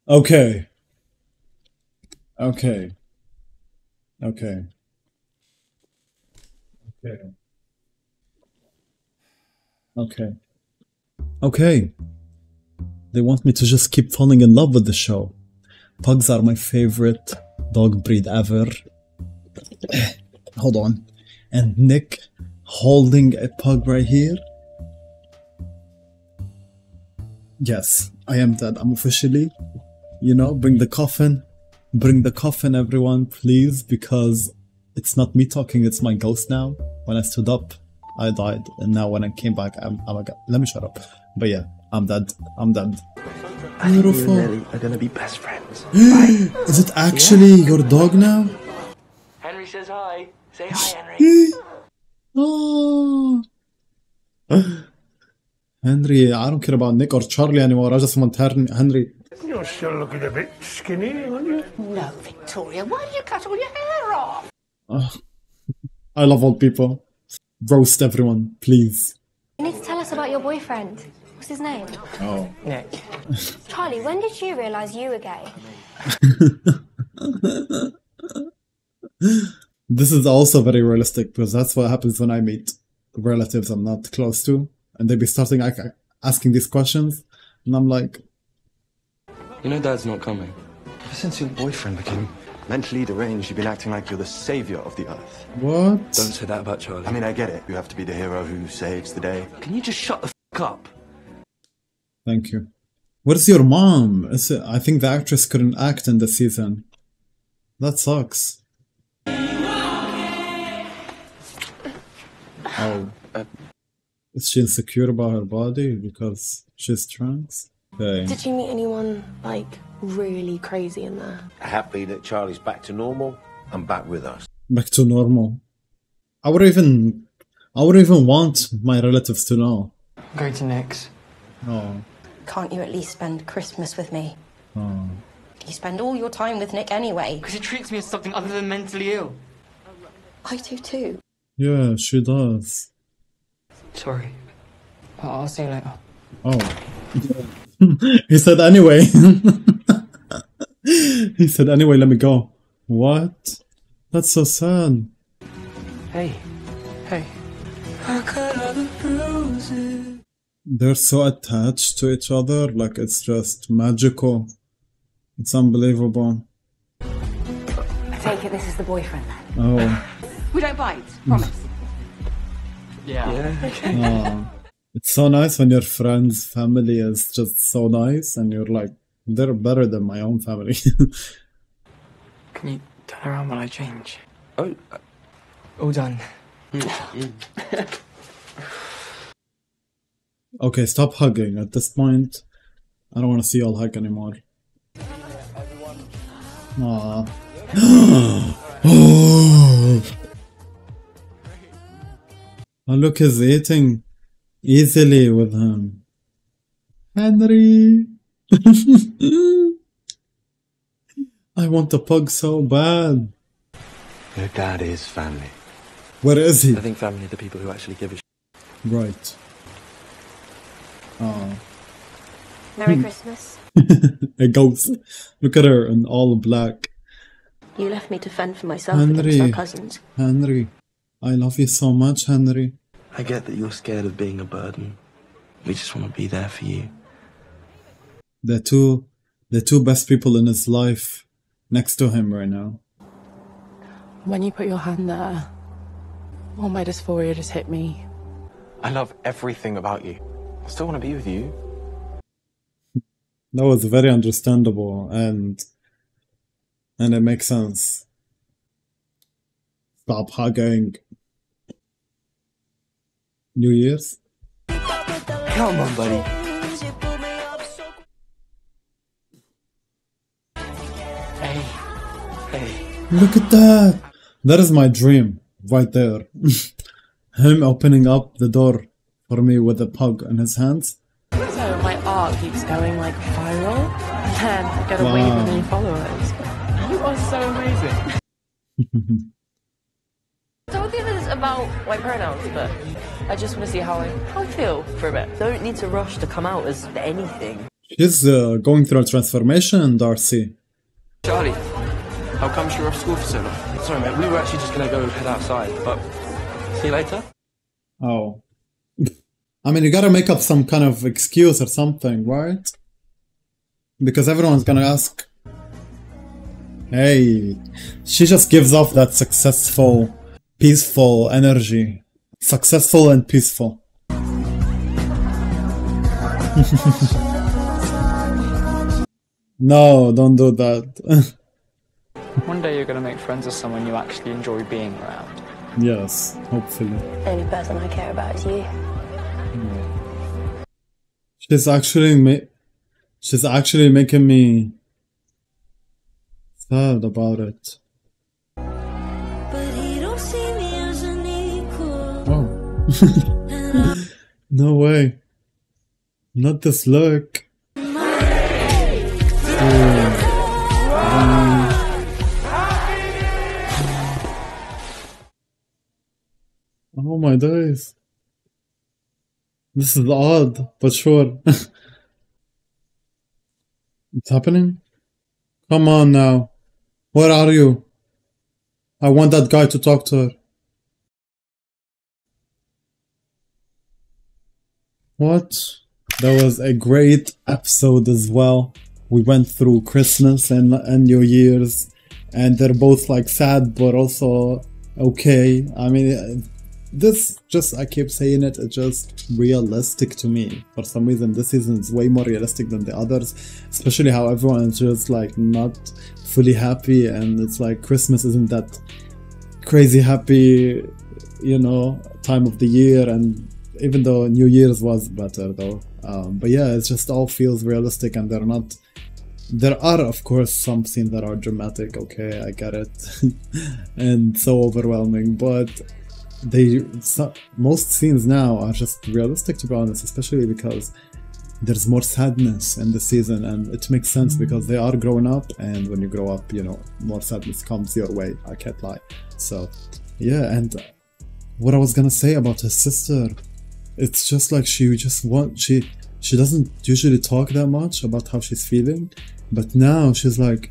okay. Okay. Okay. Okay. Okay. Okay. They want me to just keep falling in love with the show. Pugs are my favorite dog breed ever. Hold on. and Nick holding a pug right here. Yes, I am dead. I'm officially, you know, bring the coffin. Bring the coffin, everyone, please, because it's not me talking, it's my ghost now. When I stood up, I died, and now when I came back, I'm, I'm a god. Let me shut up. But yeah, I'm dead. I'm dead. I think you Beautiful. and are gonna be best friends. [GASPS] Is it actually your dog now? Henry says hi. Say hi, Henry. Oh. [GASPS] Henry, I don't care about Nick or Charlie anymore. I just want Hen- Henry. You're still looking a bit skinny, aren't you? No, Victoria, why did you cut all your hair off? Ugh. I love old people. Roast everyone, please. You need to tell us about your boyfriend. What's his name? Oh. Nick. Charlie, when did you realise you were gay? [LAUGHS] This is also very realistic because that's what happens when I meet relatives I'm not close to, and they be starting like, asking these questions, and I'm like, You know Dad's not coming. Ever since your boyfriend became mentally deranged, you've been acting like you're the savior of the earth. what? Don't say that about Charlie. I mean, I get it. You have to be the hero who saves the day. Can you just shut the f up? Thank you. Where's your mom? Is it, I think the actress couldn't act in the season. That sucks. Oh. Is she insecure about her body because she's trans? Okay. Did you meet anyone like really crazy in there? Happy that Charlie's back to normal and back with us. Back to normal. I would even I would even want my relatives to know. Go to Nick's. Oh. Can't you at least spend Christmas with me? Oh. You spend all your time with Nick anyway. Because he treats me as something other than mentally ill. I do too. Yeah, she does. Sorry. I'll I'll see you later. Oh. [LAUGHS] he said anyway. [LAUGHS] he said anyway, let me go. What? That's so sad. Hey. Hey. I cut all the bruises. They're so attached to each other, like it's just magical. It's unbelievable. I take it this is the boyfriend then. Oh. We don't bite, promise. Yeah. Oh. [LAUGHS] It's so nice when your friend's family is just so nice and you're like, they're better than my own family. [LAUGHS] Can you turn around while I change? Oh. All done. [LAUGHS] okay, stop hugging. At this point, I don't want to see y'all hug anymore. Aww. [GASPS] [GASPS] look, he's eating easily with him. Henry! [LAUGHS] I want a pug so bad. Your dad is family. Where is he? I think family are the people who actually give a sh- Right. Oh. Merry Hmm. [LAUGHS] Christmas. a ghost. Look at her in all black. You left me to fend for myself against our cousins. Henry. I love you so much, Henry. I get that you're scared of being a burden. We just want to be there for you. The two the two best people in his life next to him right now. When you put your hand there, all my dysphoria just hit me. I love everything about you. I still want to be with you. That was very understandable and and it makes sense. Stop hugging. New Year's? Come on, buddy. Hey. Hey. Look at that! That is my dream right there. [LAUGHS] Him opening up the door for me with a pug in his hands. So my art keeps going like viral, and I get a wave Wow. of new followers. You are so amazing. [LAUGHS] So with this about my pronouns, but I just want to see how I how I feel for a bit. Don't need to rush to come out as anything. She's uh, going through a transformation, Darcy. Charlie, how come you're off school for so long? Sorry, mate. We were actually just gonna go head outside, but see you later. Oh. [LAUGHS] I mean, you gotta make up some kind of excuse or something, right? Because everyone's gonna ask. Hey, she just gives off that successful peaceful energy. Successful and peaceful. [LAUGHS] no, don't do that. [LAUGHS] One day you're gonna make friends with someone you actually enjoy being around. yes, hopefully. The only person I care about is you. She's actually ma- she's actually making me sad about it. No way. Not this look. Hmm. Oh my days. This is odd, but sure. [LAUGHS] it's happening? Come on now. Where are you? I want that guy to talk to her. What? That was a great episode as well. We went through Christmas and, and New Year's, and they're both like sad but also okay. I mean, uh, this just I keep saying it, it's just realistic to me. For some reason, this season is way more realistic than the others, especially how everyone is just like not fully happy, and it's like Christmas isn't that crazy happy, you know, time of the year, and even though New Year's was better though. Um, but yeah, it just all feels realistic, and they're not. There are, of course, some scenes that are dramatic. Okay, I get it, [LAUGHS] and so overwhelming, but they so, most scenes now are just realistic to be honest especially because there's more sadness in the season and it makes sense because they are growing up and when you grow up you know more sadness comes your way i can't lie so yeah and what i was gonna say about her sister it's just like she just want she she doesn't usually talk that much about how she's feeling but now she's like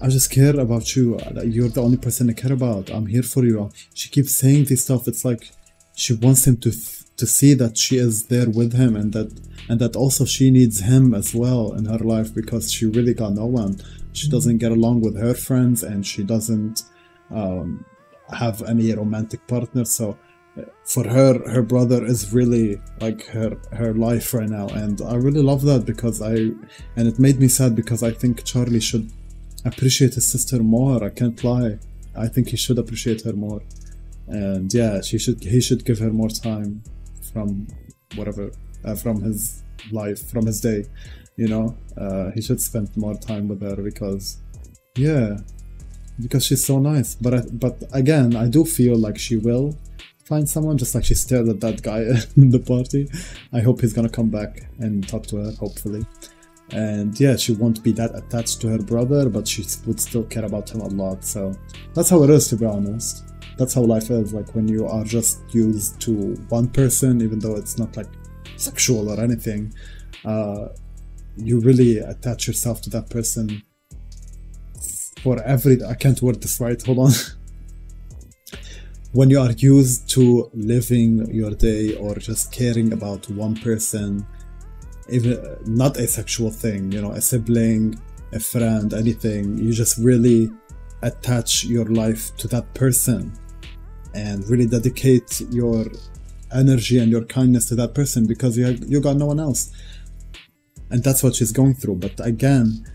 I just care about you. You're the only person I care about. I'm here for you. She keeps saying this stuff. It's like she wants him to to see that she is there with him and that and that also she needs him as well in her life because she really got no one. She doesn't get along with her friends and she doesn't um, have any romantic partner. So for her, her brother is really like her her life right now, and I really love that because I and it made me sad because I think Charlie should appreciate his sister more. I can't lie. I think he should appreciate her more. And yeah, she should he should give her more time from whatever uh, from his life, from his day. You know, uh, he should spend more time with her because yeah, because she's so nice. But I, but again, I do feel like she will find someone just like she stared at that guy [LAUGHS] in the party. I hope he's gonna come back and talk to her, hopefully. And yeah she won't be that attached to her brother but she would still care about him a lot so that's how it is to be honest. That's how life is like when you are just used to one person even though it's not like sexual or anything uh, you really attach yourself to that person for every i can't word this right hold on [LAUGHS] when you are used to living your day or just caring about one person even uh, not a sexual thing, you know, a sibling, a friend, anything. You just really attach your life to that person and really dedicate your energy and your kindness to that person because you you got no one else. And that's what she's going through. But again,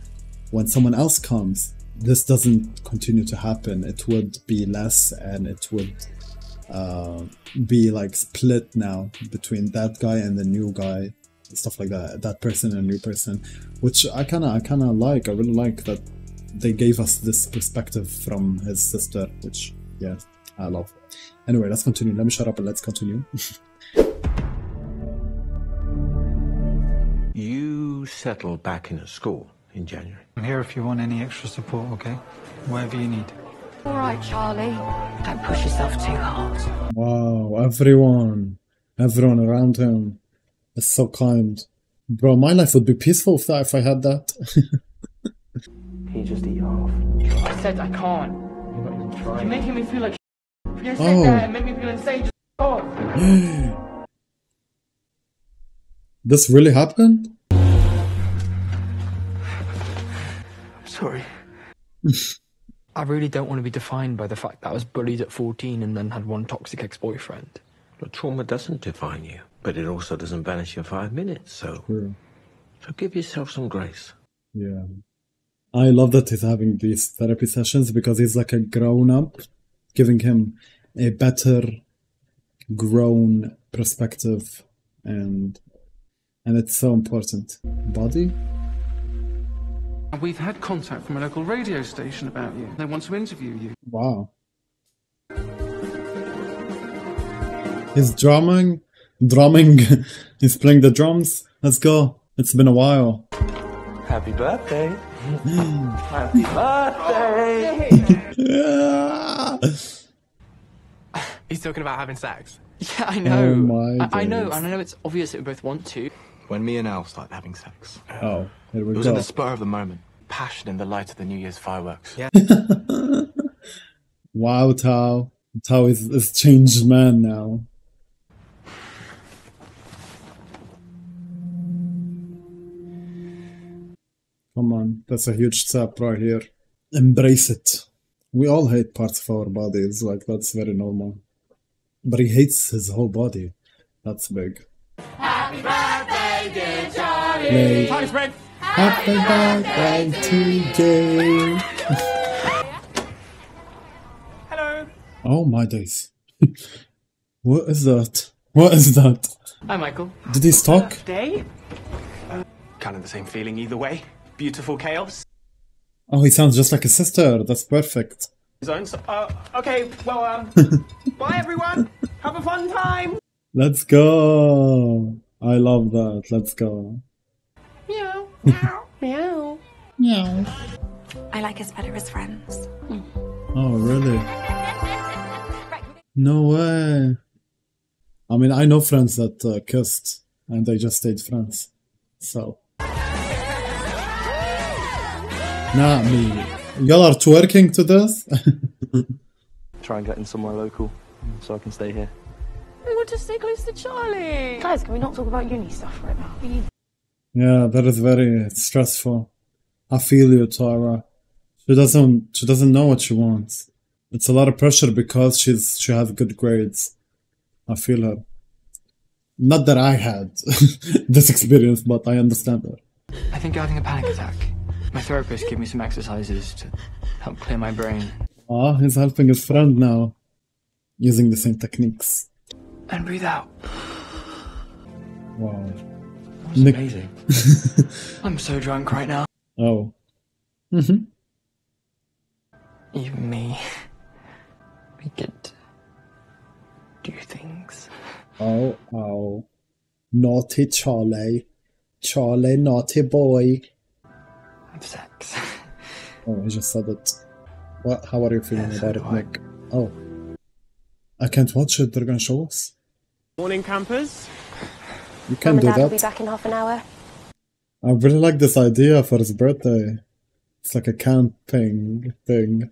when someone else comes, this doesn't continue to happen. It would be less and it would uh, be like split now between that guy and the new guy stuff like that that person and new person which i kind of i kind of like. I really like that they gave us this perspective from his sister which yeah i love. Anyway let's continue. Let me shut up and let's continue. [LAUGHS] You settled back in a school in january i'm here if you want any extra support okay whatever you need all right charlie don't push yourself too hard wow everyone everyone around him is so kind. Bro, my life would be peaceful if, that, if I had that. [LAUGHS] he just eat half. I said I can't. You're making me feel like You're gonna Oh. there and make me feel insane. Just [GASPS] off. this really happened? Sorry. [LAUGHS] I really don't want to be defined by the fact that I was bullied at 14 and then had one toxic ex-boyfriend. But trauma doesn't define you, but it also doesn't vanish in five minutes, so... True. So give yourself some grace. Yeah. I love that he's having these therapy sessions because he's like a grown up, giving him a better grown perspective and and it's so important. Body? We've had contact from a local radio station about you. They want to interview you. Wow. He's drumming drumming [LAUGHS] he's playing the drums. Let's go. It's been a while. Happy birthday. [GASPS] Happy birthday. [LAUGHS] He's talking about having sex. Yeah, I know. Oh my I, I know, and I know it's obvious that we both want to. When me and Elle started having sex. Oh, here we It was go. in the spur of the moment. Passion in the light of the New Year's fireworks. Yeah. [LAUGHS] Wow, Tao. Tao is, is changed man now. Come on, that's a huge step right here. Embrace it. We all hate parts of our bodies, like that's very normal. But he hates his whole body. That's big. Happy birthday, dear Charlie. Yay. Charlie's red. Happy birthday to you. Hello. Oh my days. [LAUGHS] what is that? What is that? Hi, Michael. Did he talk? Day? kind of the same feeling either way. Beautiful chaos. Oh, he sounds just like his sister. That's perfect. Zone. So, uh, okay, well, um, [LAUGHS] bye everyone. Have a fun time. Let's go. I love that. Let's go. Meow. [LAUGHS] Meow. Meow. Meow. I like us better as friends. Oh, really? No way. I mean, I know friends that uh, kissed and they just stayed friends. So. Not me. Y'all are twerking to this? [LAUGHS] Try and get in somewhere local so I can stay here. We want to stay close to Charlie. Guys, can we not talk about uni stuff right now? Need Yeah, that is very stressful. I feel you, Tara. She doesn't she doesn't know what she wants. It's a lot of pressure because she's she has good grades. I feel her. Not that I had [LAUGHS] this experience, but I understand her. I think you're having a panic attack. My therapist gave me some exercises to help clear my brain. Ah, he's helping his friend now. Using the same techniques. And breathe out. Wow. That was Nick- amazing. [LAUGHS] I'm so drunk right now. Oh. Mm-hmm. You and me. We could do things. Oh, oh. Naughty Charlie. Charlie, naughty boy. Have sex. Oh, I just said it. What? How are you feeling about it, Nick? Oh. I can't watch it. They're gonna show us. Morning, campers. You can Mum do and Dad will be back in half an hour. I really like this idea for his birthday. It's like a camping thing.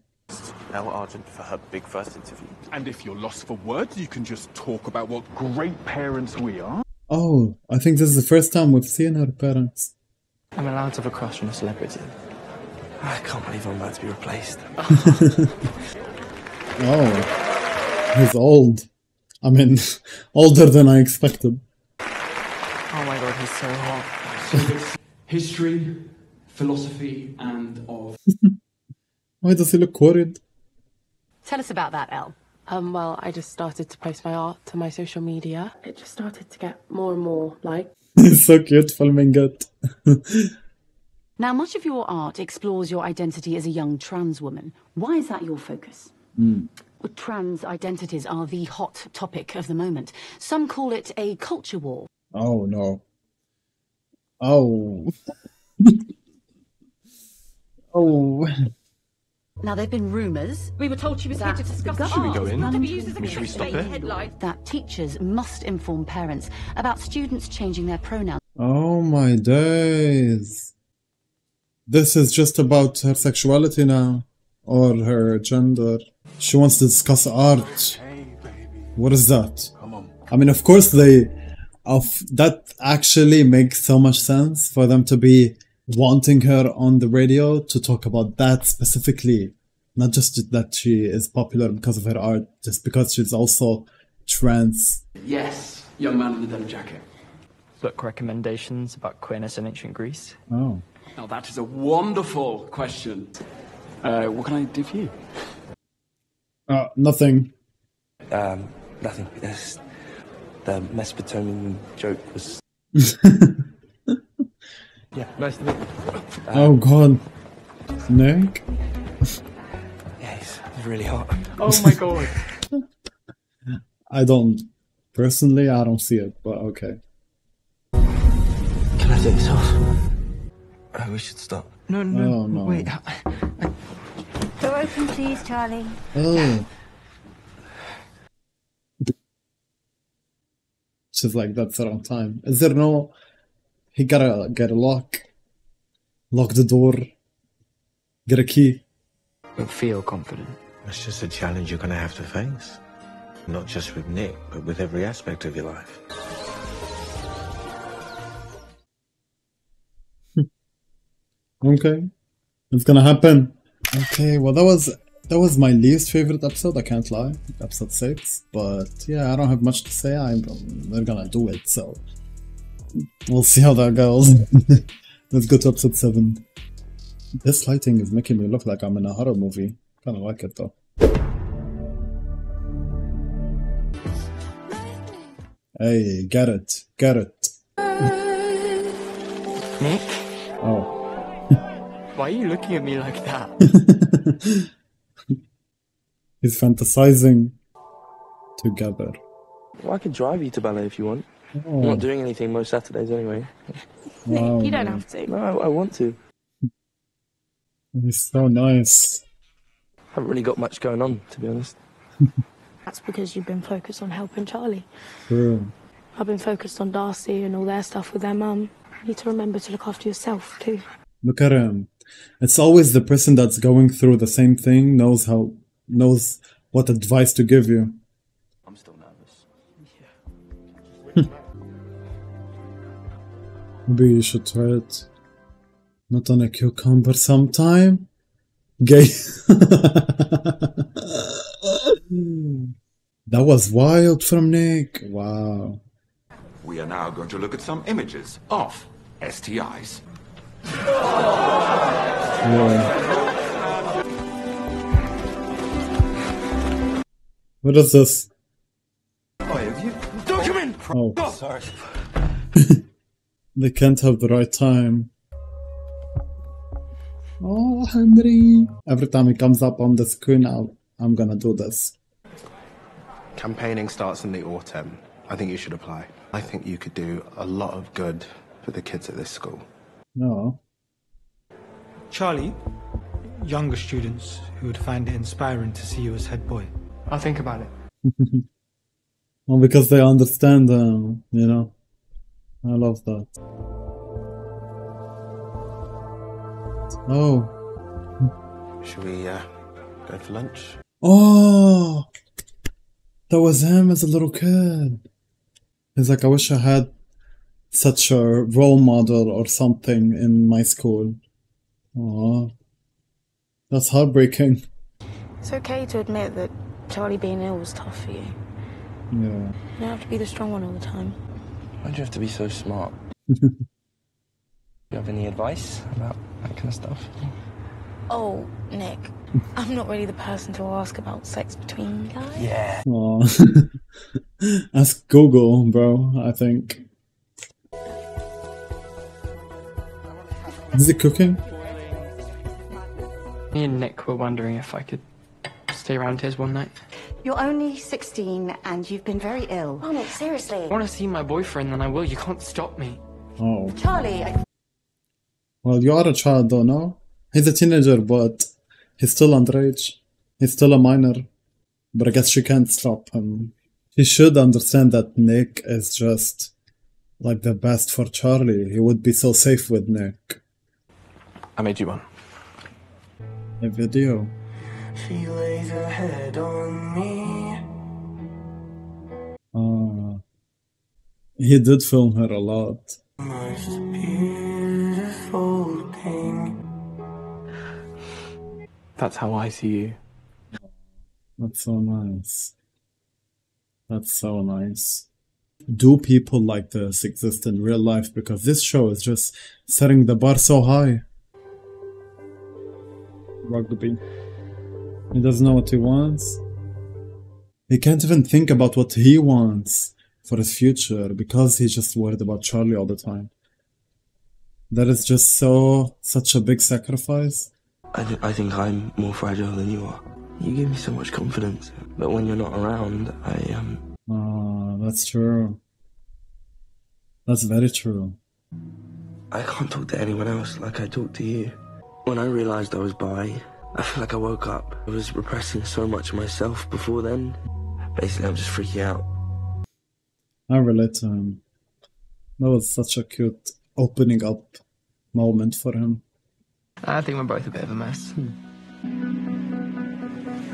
Elle Argent for her big first interview. And if you're lost for words, you can just talk about what great parents we are. Oh, I think this is the first time we've seen her parents. I'm allowed to have a crush on a celebrity. I can't believe I'm about to be replaced. [LAUGHS] Oh, he's old. I mean, [LAUGHS] older than I expected. Oh my god, he's so hot. [LAUGHS] History, philosophy, and of. [LAUGHS] Why does he look worried? Tell us about that, Elle. Um, well, I just started to post my art to my social media. It just started to get more and more likes. He's so cute filming it. Now, much of your art explores your identity as a young trans woman. Why is that your focus? Mm. Well, Trans identities are the hot topic of the moment. Some call it a culture war. Oh no. Oh. [LAUGHS] oh. Now, there have been rumours. We were told she was here to discuss Should we go in? Not to to be be used as a Should we stop it? headline. That teachers must inform parents about students changing their pronouns. Oh my days. This is just about her sexuality now. Or her gender. She wants to discuss art. What is that? I mean, of course, they. Of that actually makes so much sense for them to be wanting her on the radio to talk about that specifically. Not just that she is popular because of her art, just because she's also trans. Yes, young man in the denim jacket. Book recommendations about queerness in ancient Greece. Oh. Now that is a wonderful question. Uh, what can I do for you? Uh, nothing. Um, nothing. It's, the Mesopotamian joke was. [LAUGHS] yeah, nice to meet you. oh god. Nick? Yeah, he's, he's really hot. Oh my god. [LAUGHS] I don't. Personally, I don't see it, but okay. Can I take this off? Oh, we should stop. No, no, Oh, no. wait. Door open, please, Charlie. Hmm. Oh. She's like, that's the wrong time. Is there no. He gotta get a lock. Lock the door. Get a key. But feel confident. It's just a challenge you're going to have to face. Not just with Nick, but with every aspect of your life. Hmm. Okay. It's gonna happen. Okay, well that was that was my least favorite episode, I can't lie. Episode six. But yeah, I don't have much to say. I'm they're gonna do it, so we'll see how that goes. [LAUGHS] Let's go to episode seven. This lighting is making me look like I'm in a horror movie. Kinda like it though. Hey, get it, get it. Nick? Oh. Why are you looking at me like that? [LAUGHS] He's fantasizing together. Well, I could drive you to ballet if you want. Oh. I'm not doing anything most Saturdays anyway. [LAUGHS] Wow, you don't man. have to. No, I, I want to. [LAUGHS] He's so nice. I haven't really got much going on, to be honest. That's because you've been focused on helping Charlie. True. I've been focused on Darcy and all their stuff with their mum. You need to remember to look after yourself too. Look at him. It's always the person that's going through the same thing knows how knows what advice to give you. I'm still nervous. [LAUGHS] Maybe you should try it. Not on a cucumber sometime. Gay. [LAUGHS] that was wild from Nick. Wow. We are now going to look at some images of STIs. What is this? Document! Oh. oh sorry. [LAUGHS] They can't have the right time. Oh, Henry. Every time he comes up on the screen, I'll, I'm gonna do this. Campaigning starts in the autumn. I think you should apply. I think you could do a lot of good for the kids at this school. No. Charlie, younger students who would find it inspiring to see you as head boy. I'll think about it. [LAUGHS] Well, because they understand, um, you know. I love that. Oh. Should we uh, go for lunch? Oh! That was him as a little kid. He's like, I wish I had such a role model or something in my school. Oh. That's heartbreaking. It's okay to admit that Charlie being ill was tough for you. Yeah. You don't have to be the strong one all the time. Why do you have to be so smart? [LAUGHS] Do you have any advice about that kind of stuff? Oh, Nick, I'm not really the person to ask about sex between guys. Yeah. Aw. [LAUGHS] Ask Google, bro, I think. Is it cooking? Me and Nick were wondering if I could stay around his one night. You're only 16 and you've been very ill. Oh, Nick, seriously. I want to see my boyfriend, then I will. You can't stop me. Oh. Charlie, I... Well, you are a child though, no? He's a teenager, but he's still underage. He's still a minor. But I guess she can't stop him. He should understand that Nick is just like the best for Charlie. He would be so safe with Nick. I made you one. A video. She lays her head on me. Ah. He did film her a lot. Most beautiful thing. That's how I see you. That's so nice. That's so nice. Do people like this exist in real life? Because this show is just setting the bar so high. Rugby. He doesn't know what he wants. He can't even think about what he wants for his future because he's just worried about Charlie all the time. That is just so, such a big sacrifice. I, th- I think I'm more fragile than you are. You give me so much confidence, but when you're not around, I um. Ah, that's true. That's very true. I can't talk to anyone else like I talk to you. When I realized I was bi, I feel like I woke up. I was repressing so much of myself before then. Basically, I'm just freaking out. I relate to him. That was such a cute opening up moment for him. I think we're both a bit of a mess. Hmm.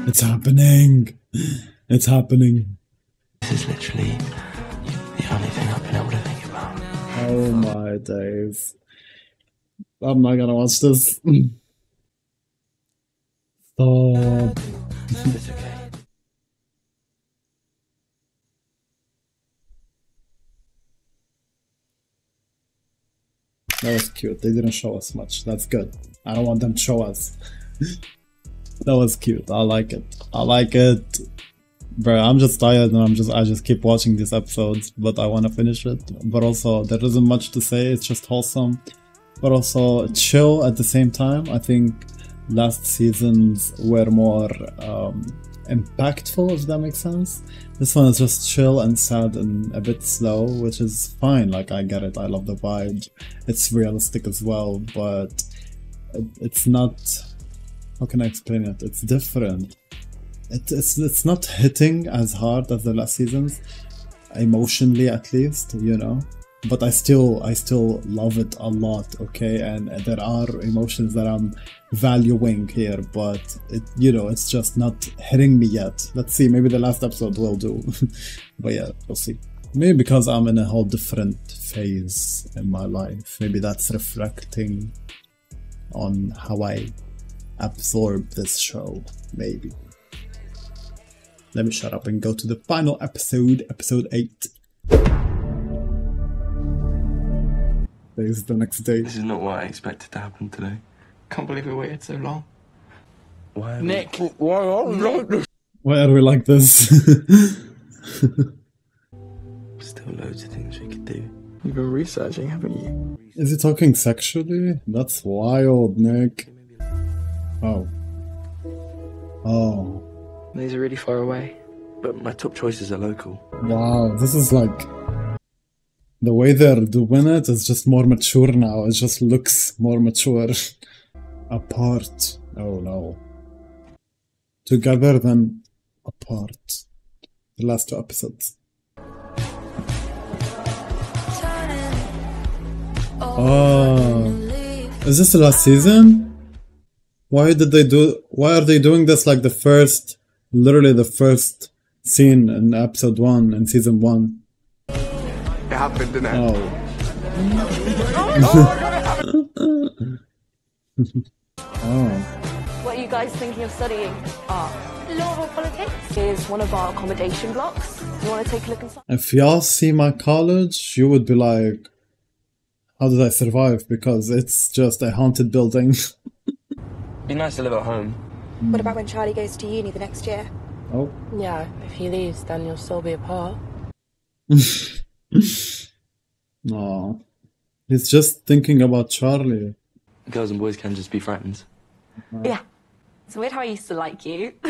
It's happening. It's happening. This is literally the only thing I've been able to think about. Oh my days. I'm not gonna watch this. [LAUGHS] Stop. That was cute. They didn't show us much. That's good. I don't want them to show us. [LAUGHS] that was cute. I like it. I like it. Bro, I'm just tired and I'm just I just keep watching these episodes, but I wanna finish it. But also there isn't much to say, it's just wholesome. But also chill at the same time. I think last seasons were more um, impactful, if that makes sense. This one is just chill and sad and a bit slow, which is fine. Like, I get it. I love the vibe. It's realistic as well, but it, it's not. How can I explain it? It's different. It, it's it's not hitting as hard as the last seasons, emotionally at least. You know, but I still I still love it a lot. Okay, and there are emotions that I'm valuing here, but it you know it's just not hitting me yet. Let's see, maybe the last episode will do. [LAUGHS] but yeah, we'll see. Maybe because I'm in a whole different phase in my life. Maybe that's reflecting on how I absorb this show. Maybe. Let me shut up and go to the final episode, episode 8. This is the next day. This is not what I expected to happen today. Can't believe we waited so long. Why? Nick, why are we like this? Why are we like this? [LAUGHS] Still loads of things we could do. You've been researching, haven't you? Is he talking sexually? That's wild, Nick. Oh. Oh. These are really far away. But my top choices are local. Wow, this is like the way they're doing it is just more mature now. It just looks more mature [LAUGHS] apart. Oh no. Together than apart. The last two episodes. Oh. Is this the last season? Why did they do why are they doing this like the first literally the first scene in episode 1 in season 1? Happened, didn't it? Oh. [LAUGHS] oh. What are you guys thinking of studying? Art. Law or politics? Is one of our accommodation blocks. Do you want to take a look inside? If y'all see my college, you would be like, how did I survive? Because it's just a haunted building. [LAUGHS] Be nice to live at home. What about when Charlie goes to uni the next year? oh. Yeah, if he leaves, then you'll still be apart. [LAUGHS] [LAUGHS] No. He's just thinking about Charlie. Girls and boys can just be friends. Yeah. It's weird how I used to like you. [LAUGHS]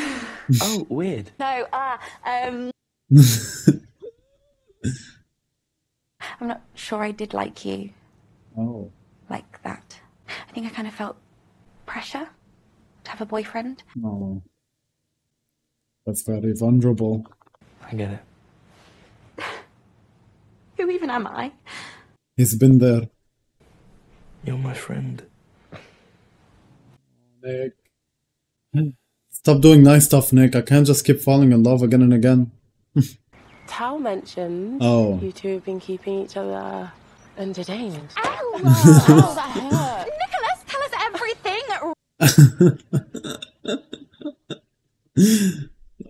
oh, weird. no, uh, um, [LAUGHS] I'm not sure I did like you Oh. like that. I think I kind of felt pressure to have a boyfriend. No. That's very vulnerable. I get it. Who even am I? He's been there. You're my friend. Nick. Stop doing nice stuff, Nick. I can't just keep falling in love again and again. [LAUGHS] Tao mentioned Oh. you two have been keeping each other entertained. Ow, [LAUGHS] that hurt. [LAUGHS] Nicholas, tell us everything.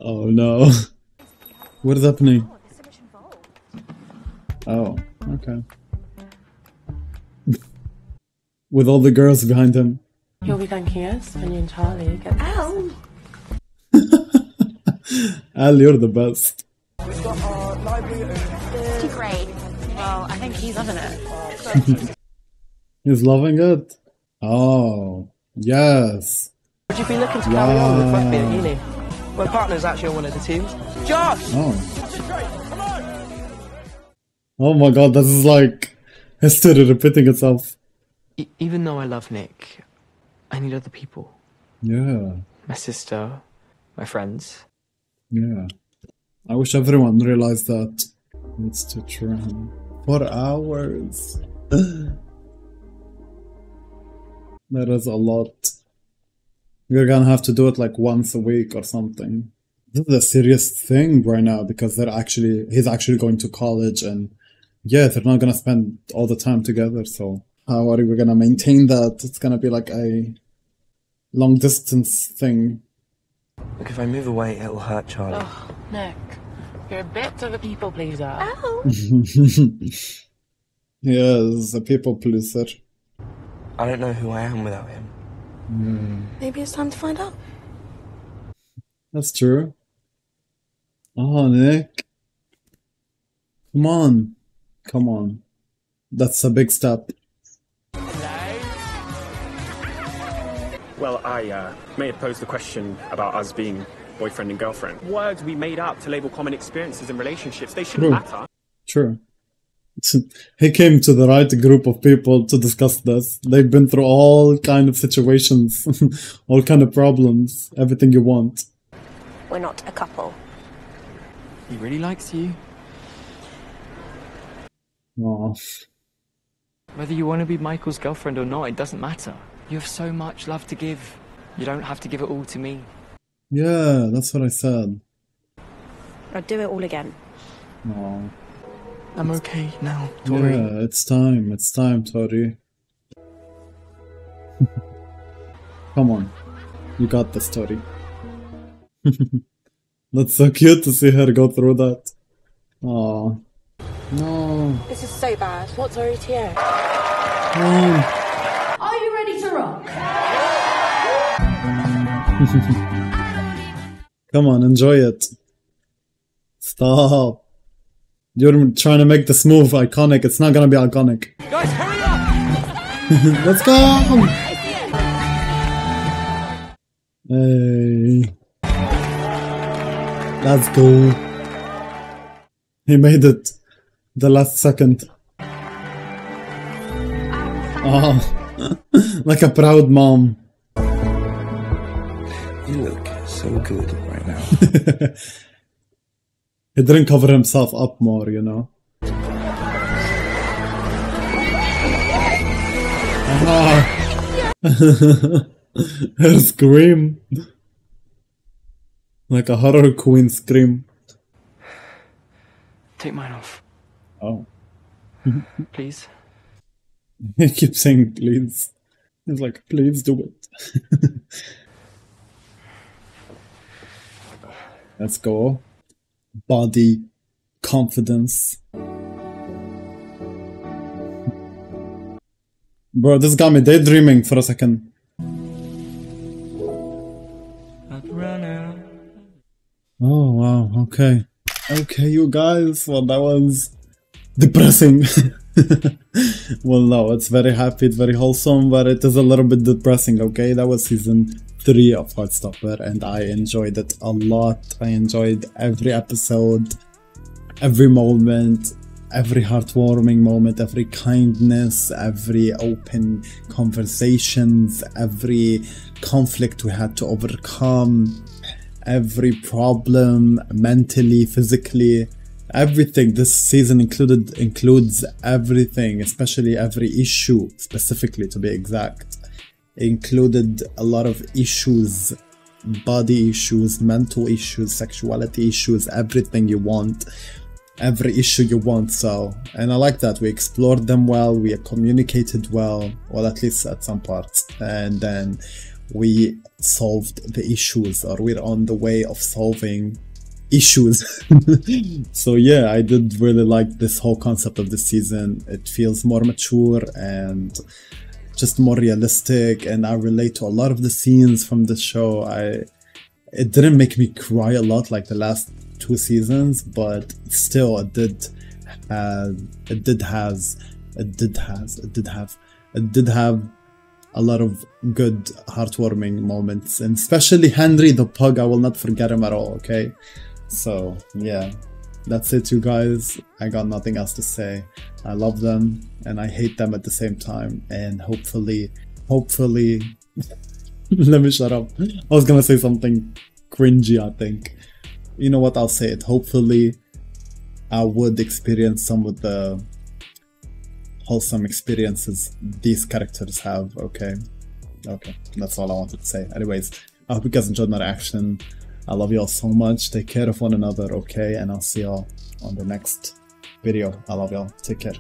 oh no. What is happening? Oh, okay. With all the girls behind him. You'll be thanking us when you and Charlie get. Ow! [LAUGHS] Al, you're the best. Great. Well, I think he's loving it. [LAUGHS] He's loving it. Oh, yes. Would you be looking to carry on with rugby at Wow. uni? My partner's actually on one of the teams. Oh. Josh! Oh. Oh my god, this is like history repeating itself. E- even though I love Nick, I need other people. Yeah, My sister, my friends. yeah. I wish everyone realized that. It's to tram for hours. [GASPS] that is a lot. We're gonna have to do it like once a week or something. This is a serious thing right now because they're actually he's actually going to college and yeah, they're not gonna spend all the time together. So how are we gonna maintain that? It's gonna be like a long distance thing. Look, if I move away, it'll hurt Charlie. Oh, Nick, you're a bit of a people pleaser. Ow! [LAUGHS] yes, a people pleaser. I don't know who I am without him. Hmm. Maybe it's time to find out. That's true. Oh, Nick. Come on. Come on. That's a big step. Well, I uh, may have posed the question about us being boyfriend and girlfriend. Words we made up to label common experiences and relationships, they shouldn't True. matter. True. [LAUGHS] He came to the right group of people to discuss this. They've been through all kind of situations, [LAUGHS] all kind of problems, everything you want. We're not a couple. He really likes you. Aw. Whether you want to be Michael's girlfriend or not, it doesn't matter. You have so much love to give. You don't have to give it all to me. Yeah, that's what I said. I'd do it all again. Aw. I'm okay now, Tori. Yeah, it's time. It's time, Tori. [LAUGHS] Come on. You got this, Tori. [LAUGHS] That's so cute to see her go through that. Aw. No. This is so bad. What's our ETA? Come Are you ready to rock? [LAUGHS] Come on, enjoy it. Stop. You're trying to make this move iconic. It's not gonna be iconic. Guys, hurry up! [LAUGHS] Let's go! Hey. Let's go. He made it. The last second. Oh. [LAUGHS] like a proud mom. You look so good right now. [LAUGHS] He didn't cover himself up more, you know. Ah. [LAUGHS] Her scream. Like a horror queen scream. Take mine off, Oh. please. [LAUGHS] He keeps saying please. He's like, please do it. [LAUGHS] Let's go. Body, confidence. [LAUGHS] Bro, this got me daydreaming for a second. Oh wow, okay. Okay, you guys, well that was depressing. [LAUGHS] well no, it's very happy, it's very wholesome, but it is a little bit depressing, okay? That was season 3 of Heartstopper and I enjoyed it a lot. I enjoyed every episode, every moment, every heartwarming moment, every kindness, every open conversations, every conflict we had to overcome, every problem mentally, physically, everything. This season included includes everything, especially every issue, specifically to be exact. Included a lot of issues, body issues, mental issues, sexuality issues, everything you want every issue you want so and i like that we explored them well we communicated well well at least at some parts and then we solved the issues or we're on the way of solving issues. [LAUGHS] so yeah, I did really like this whole concept of the season. It feels more mature and just more realistic and I relate to a lot of the scenes from the show. I it didn't make me cry a lot like the last two seasons, but still it did uh, it did has it did has it did have it did have a lot of good heartwarming moments and especially Henry the pug I will not forget him at all okay so yeah that's it you guys. I got nothing else to say. I love them and I hate them at the same time. And hopefully hopefully [LAUGHS] let me shut up. I was gonna say something cringy I think. You know what? I'll say it. Hopefully I would experience some of the wholesome experiences these characters have. Okay, okay, that's all I wanted to say. Anyways, I hope you guys enjoyed my reaction. I love you all so much. Take care of one another, okay? And I'll see y'all on the next video. I love y'all. Take care.